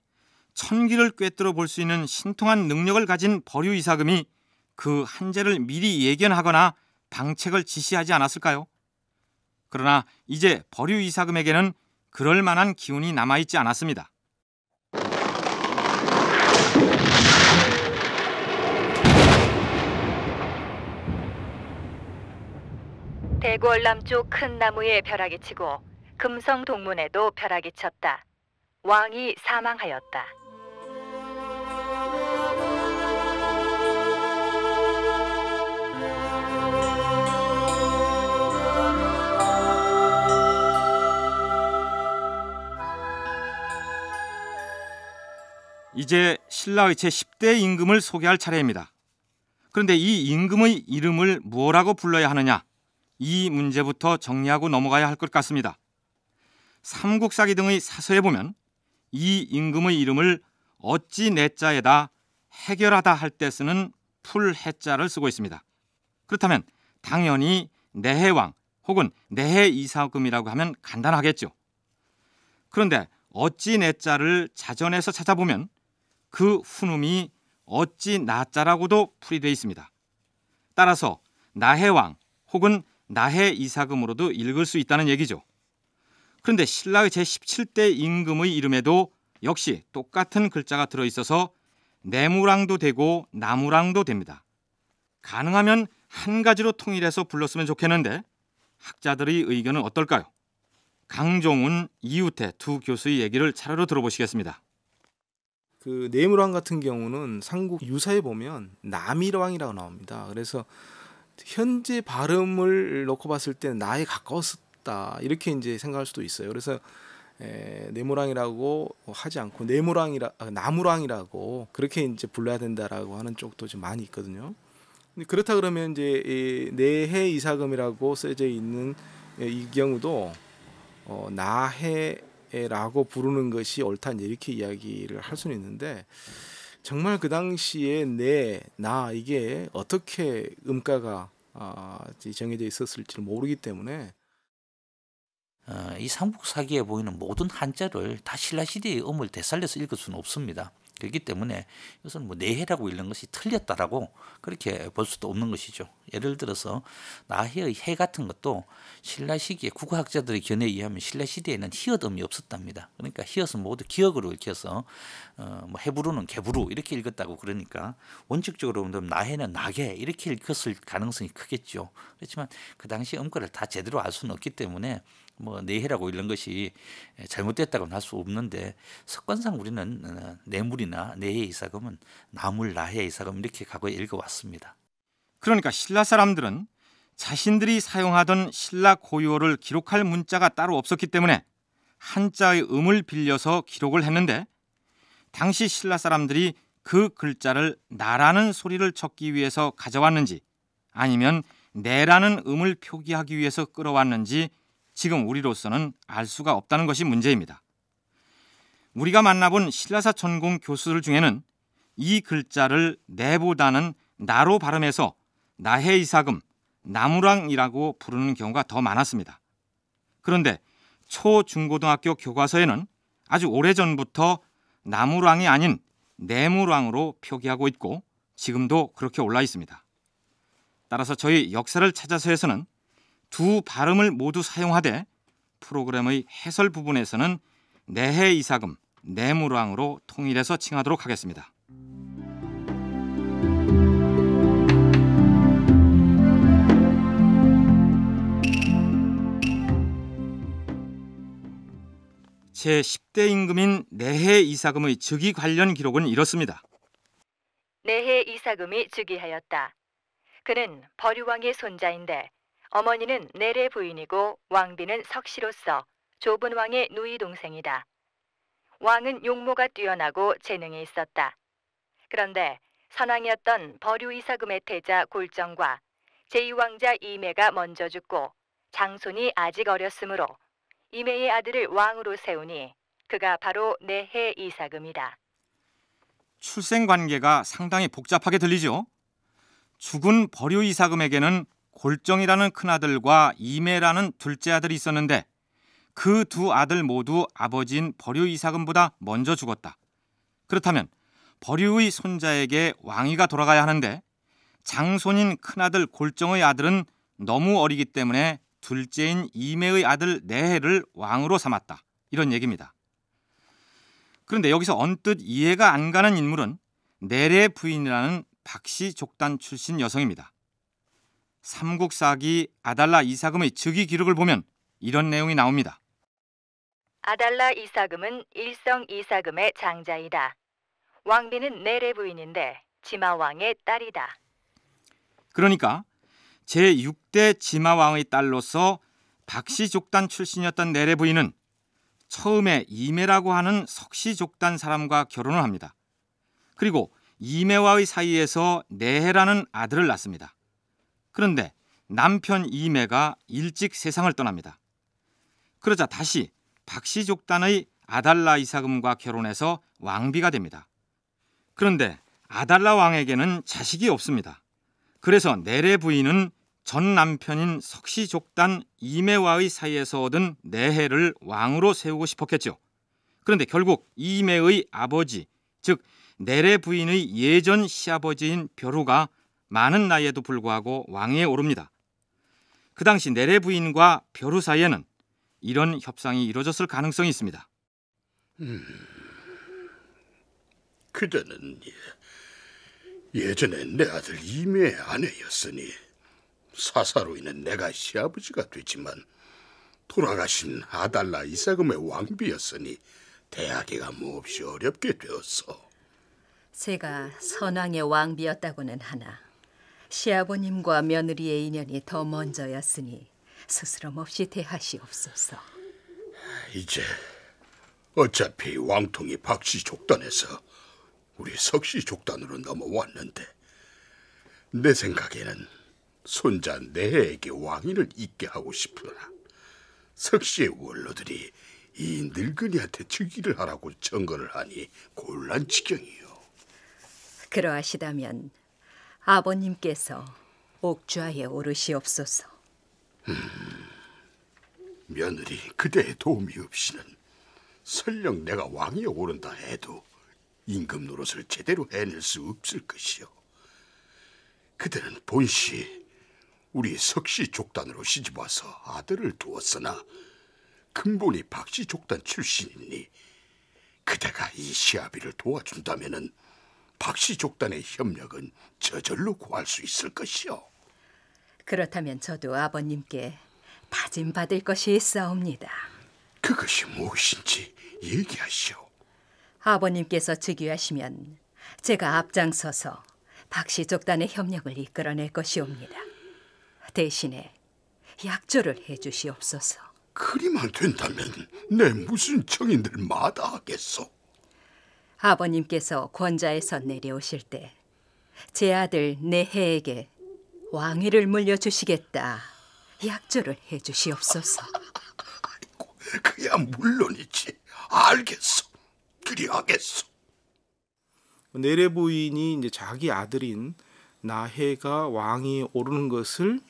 B: 천기를 꿰뚫어 볼 수 있는 신통한 능력을 가진 버류 이사금이 그 한제를 미리 예견하거나 방책을 지시하지 않았을까요? 그러나 이제 버류 이사금에게는 그럴 만한 기운이 남아있지 않았습니다.
A: 대궐 남쪽 큰 나무에 벼락이 치고 금성 동문에도 벼락이 쳤다. 왕이 사망하였다.
B: 이제 신라의 제10대 임금을 소개할 차례입니다. 그런데 이 임금의 이름을 뭐라고 불러야 하느냐? 이 문제부터 정리하고 넘어가야 할 것 같습니다. 삼국사기 등의 사서에 보면 이 임금의 이름을 어찌 내자에다 해결하다 할 때 쓰는 풀 해자를 쓰고 있습니다. 그렇다면 당연히 내해왕 혹은 내해이사금이라고 하면 간단하겠죠. 그런데 어찌 내자를 자전에서 찾아보면 그 훈음이 어찌 나자라고도 풀이되어 있습니다. 따라서 나해왕 혹은 나해 이사금으로도 읽을 수 있다는 얘기죠. 그런데 신라의 제17대 임금의 이름에도 역시 똑같은 글자가 들어 있어서 내무랑도 되고 나무랑도 됩니다. 가능하면 한 가지로 통일해서 불렀으면 좋겠는데 학자들의 의견은 어떨까요? 강종훈, 이우태 두 교수의 얘기를 차례로 들어보시겠습니다.
E: 그 내무랑 같은 경우는 삼국 유사에 보면 남일왕이라고 나옵니다. 그래서 현재 발음을 놓고 봤을 때 나에 가까웠다 이렇게 이제 생각할 수도 있어요. 그래서 에, 내무랑이라고 하지 않고 내무랑이라 아, 나무랑이라고 그렇게 이제 불러야 된다라고 하는 쪽도 좀 많이 있거든요. 그렇다 그러면 이제 이 내해 이사금이라고 써져 있는 이 경우도 어, 나해 라고 부르는 것이 옳다 이렇게 이야기를 할 수는 있는데 정말 그 당시에 내, 나 이게 어떻게 음가가 어, 정해져 있었을지 모르기 때문에
D: 어, 이 삼국 사기에 보이는 모든 한자를 다 신라 시대의 음을 되살려서 읽을 수는 없습니다. 그렇기 때문에 이것은 뭐 내해라고 읽는 것이 틀렸다라고 그렇게 볼 수도 없는 것이죠. 예를 들어서 나해의 해 같은 것도 신라 시기에 국어학자들의 견해에 의하면 신라 시대에는 히읗음이 없었답니다. 그러니까 히읗은 모두 기억으로 읽혀서 어, 뭐 해부루는 개부루 이렇게 읽었다고 그러니까 원칙적으로 보면 나해는 나게 이렇게 읽었을 가능성이 크겠죠. 그렇지만 그 당시 음가를 다 제대로 알 수는 없기 때문에 뭐 내해라고 이런 것이 잘못됐다고는 할 수 없는데 습관상 우리는 어, 뇌물이나 내해 이사금은 나물 나해 이사금 이렇게 과거에 읽어왔습니다.
B: 그러니까 신라 사람들은 자신들이 사용하던 신라 고유어를 기록할 문자가 따로 없었기 때문에 한자의 음을 빌려서 기록을 했는데 당시 신라 사람들이 그 글자를 나라는 소리를 적기 위해서 가져왔는지 아니면 내라는 음을 표기하기 위해서 끌어왔는지 지금 우리로서는 알 수가 없다는 것이 문제입니다. 우리가 만나본 신라사 전공 교수들 중에는 이 글자를 내보다는 나로 발음해서 나해이사금, 나무랑이라고 부르는 경우가 더 많았습니다. 그런데 초, 중고등학교 교과서에는 아주 오래전부터 나무랑이 아닌 내무랑으로 표기하고 있고 지금도 그렇게 올라 있습니다. 따라서 저희 역사를 찾아서에서는 두 발음을 모두 사용하되 프로그램의 해설 부분에서는 내해 이사금, 내무랑으로 통일해서 칭하도록 하겠습니다. 제 10대 임금인 내해 이사금의 즉위 관련 기록은 이렇습니다.
A: 내해 이사금이 즉위하였다. 그는 버류왕의 손자인데 어머니는 내래 부인이고 왕비는 석씨로서 좁은 왕의 누이 동생이다. 왕은 용모가 뛰어나고 재능이 있었다. 그런데 선왕이었던 버류 이사금의 태자 골정과 제2왕자 이매가 먼저 죽고 장손이 아직 어렸으므로 이매의 아들을 왕으로 세우니 그가 바로 내해 이사금이다.
B: 출생 관계가 상당히 복잡하게 들리죠. 죽은 버류 이사금에게는 골정이라는 큰아들과 이매라는 둘째 아들이 있었는데 그 두 아들 모두 아버지인 버류 이사금보다 먼저 죽었다. 그렇다면 버류의 손자에게 왕위가 돌아가야 하는데 장손인 큰아들 골정의 아들은 너무 어리기 때문에 둘째인 이매의 아들 내해를 왕으로 삼았다. 이런 얘기입니다. 그런데 여기서 언뜻 이해가 안 가는 인물은 내래 부인이라는 박씨 족단 출신 여성입니다. 삼국사기 아달라 이사금의 즉위 기록을 보면 이런 내용이 나옵니다.
A: 아달라 이사금은 일성 이사금의 장자이다. 왕비는 내래 부인인데 지마왕의 딸이다.
B: 그러니까 제6대 지마왕의 딸로서 박씨 족단 출신이었던 내래 부인은 처음에 이매라고 하는 석씨 족단 사람과 결혼을 합니다. 그리고 이매와의 사이에서 내해라는 아들을 낳습니다. 그런데 남편 이매가 일찍 세상을 떠납니다. 그러자 다시 박씨 족단의 아달라 이사금과 결혼해서 왕비가 됩니다. 그런데 아달라 왕에게는 자식이 없습니다. 그래서 내래 부인은 전 남편인 석씨 족단 이매와의 사이에서 얻은 내해를 왕으로 세우고 싶었겠죠. 그런데 결국 이매의 아버지, 즉 내래 부인의 예전 시아버지인 벼루가 많은 나이에도 불구하고 왕위에 오릅니다. 그 당시 내래 부인과 벼루 사이에는 이런 협상이 이루어졌을 가능성이 있습니다.
J: 음, 그대는 예전에 내 아들 이매의 아내였으니 사사로이는 내가 시아버지가 되지만 돌아가신 아달라 이사금의 왕비였으니 대하기가 몹시 어렵게 되었어.
M: 제가 선왕의 왕비였다고는 하나 시아버님과 며느리의 인연이 더 먼저였으니 스스럼 없이 대하시옵소서.
J: 이제 어차피 왕통이 박씨 족단에서 우리 석씨 족단으로 넘어왔는데 내 생각에는 손자 내에게 왕위를 잇게 하고 싶으나 석씨의 원로들이 이 늙은이한테 즉위를 하라고 정거를 하니 곤란지경이요.
M: 그러하시다면 아버님께서 옥좌에 오르시옵소서.
J: 음, 며느리 그대의 도움이 없이는 설령 내가 왕위에 오른다 해도 임금 노릇을 제대로 해낼 수 없을 것이요. 그대는 본시 우리 석씨 족단으로 시집 와서 아들을 두었으나 근본이 박씨 족단 출신이니 그대가 이 시아비를 도와준다면은 박씨 족단의 협력은 저절로 구할 수 있을 것이요.
M: 그렇다면 저도 아버님께 다짐 받을 것이 있사옵니다.
J: 그것이 무엇인지 얘기하시오.
M: 아버님께서 즉위하시면 제가 앞장서서 박씨 족단의 협력을 이끌어낼 것이옵니다. 대신에 약조를 해주시옵소서.
J: 그리만 된다면 내 무슨 청인들 마다하겠소.
M: 아버님께서 권자에서 내려오실 때 제 아들 내해에게 왕위를 물려주시겠다 약조를 해주시옵소서.
J: 그야 물론이지. 알겠소. 그리하겠소.
E: 내래 부인이 이제 자기 아들인 나해가 왕이 오르는 것을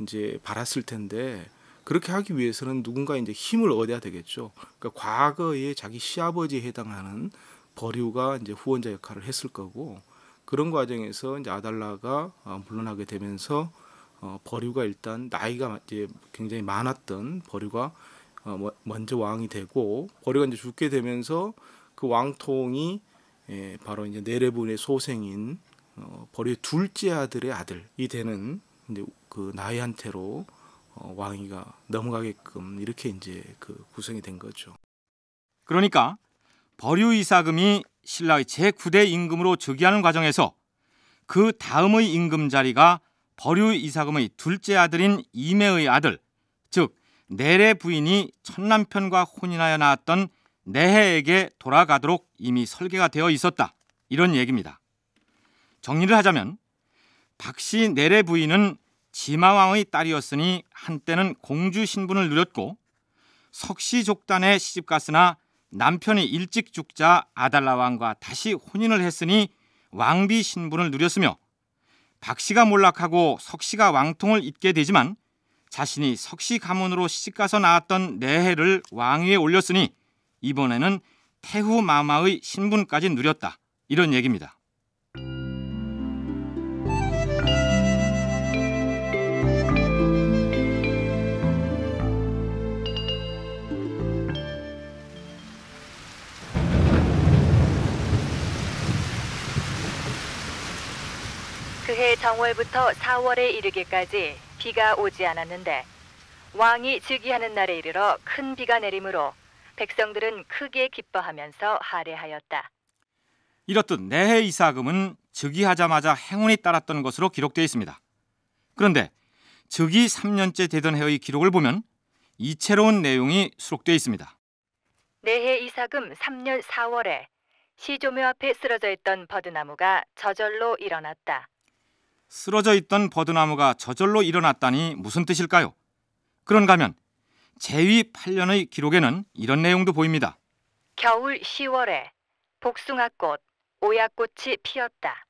E: 이제 바랐을 텐데 그렇게 하기 위해서는 누군가 이제 힘을 얻어야 되겠죠. 그러니까 과거에 자기 시아버지에 해당하는 버류가 이제 후원자 역할을 했을 거고 그런 과정에서 이제 아달라가 어, 물러나게 되면서 어, 버류가 일단 나이가 이제 굉장히 많았던 버류가 어, 뭐- 먼저 왕이 되고 버류가 이제 죽게 되면서 그 왕통이 예, 바로 이제 네레분의 소생인 어, 버류의 둘째 아들의 아들이 되는 이제 그 나이한테로 어, 왕위가 넘어가게끔 이렇게 이제 그 구성이 된 거죠.
B: 그러니까 버류 이사금이 신라의 제9대 임금으로 즉위하는 과정에서 그 다음의 임금 자리가 버류 이사금의 둘째 아들인 이매의 아들, 즉 내래 부인이 첫 남편과 혼인하여 낳았던 내해에게 돌아가도록 이미 설계가 되어 있었다. 이런 얘기입니다. 정리를 하자면 박씨 내래 부인은 지마왕의 딸이었으니 한때는 공주 신분을 누렸고 석시 족단에 시집갔으나 남편이 일찍 죽자 아달라 왕과 다시 혼인을 했으니 왕비 신분을 누렸으며 박 씨가 몰락하고 석 씨가 왕통을 잇게 되지만 자신이 석씨 가문으로 시집가서 낳았던 내해를 왕위에 올렸으니 이번에는 태후 마마의 신분까지 누렸다. 이런 얘기입니다.
A: 그해 정월부터 4월에 이르기까지 비가 오지 않았는데 왕이 즉위하는 날에 이르러 큰 비가 내리므로 백성들은 크게 기뻐하면서 할애하였다.
B: 이렇듯 내해 이사금은 즉위하자마자 행운이 따랐던 것으로 기록되어 있습니다. 그런데 즉위 3년째 되던 해의 기록을 보면 이채로운 내용이 수록되어 있습니다.
A: 내해 이사금 3년 4월에 시조묘 앞에 쓰러져 있던 버드나무가 저절로 일어났다.
B: 쓰러져 있던 버드나무가 저절로 일어났다니 무슨 뜻일까요? 그런가 하면 제위 8년의 기록에는 이런 내용도 보입니다.
A: 겨울 10월에 복숭아꽃, 오약꽃이 피었다.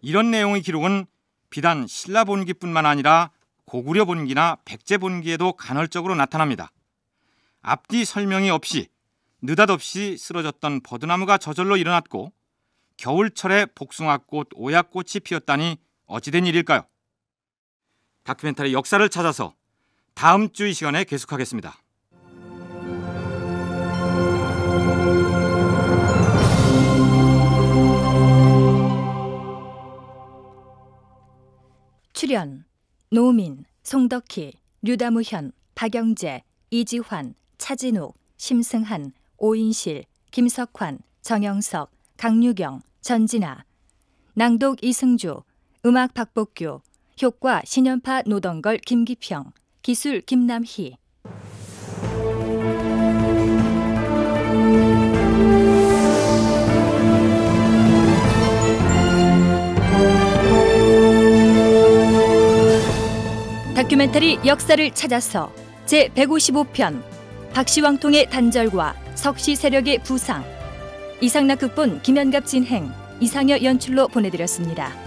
B: 이런 내용의 기록은 비단 신라 본기뿐만 아니라 고구려 본기나 백제 본기에도 간헐적으로 나타납니다. 앞뒤 설명이 없이 느닷없이 쓰러졌던 버드나무가 저절로 일어났고 겨울철에 복숭아꽃, 오약꽃이 피었다니 어찌된 일일까요? 다큐멘터리 역사를 찾아서 다음 주 이 시간에 계속하겠습니다.
N: 출연 노민, 송덕희, 류다무현, 박영재, 이지환, 차진욱, 심승한, 오인실, 김석환, 정영석, 강유경, 전진아 낭독 이승주 음악 박복규 효과 신연파 노덩걸 김기평 기술 김남희. 다큐멘터리 역사를 찾아서 제 155편 박시왕통의 단절과 석시 세력의 부상 이상락 극본 김현갑 진행 이상여 연출로 보내드렸습니다.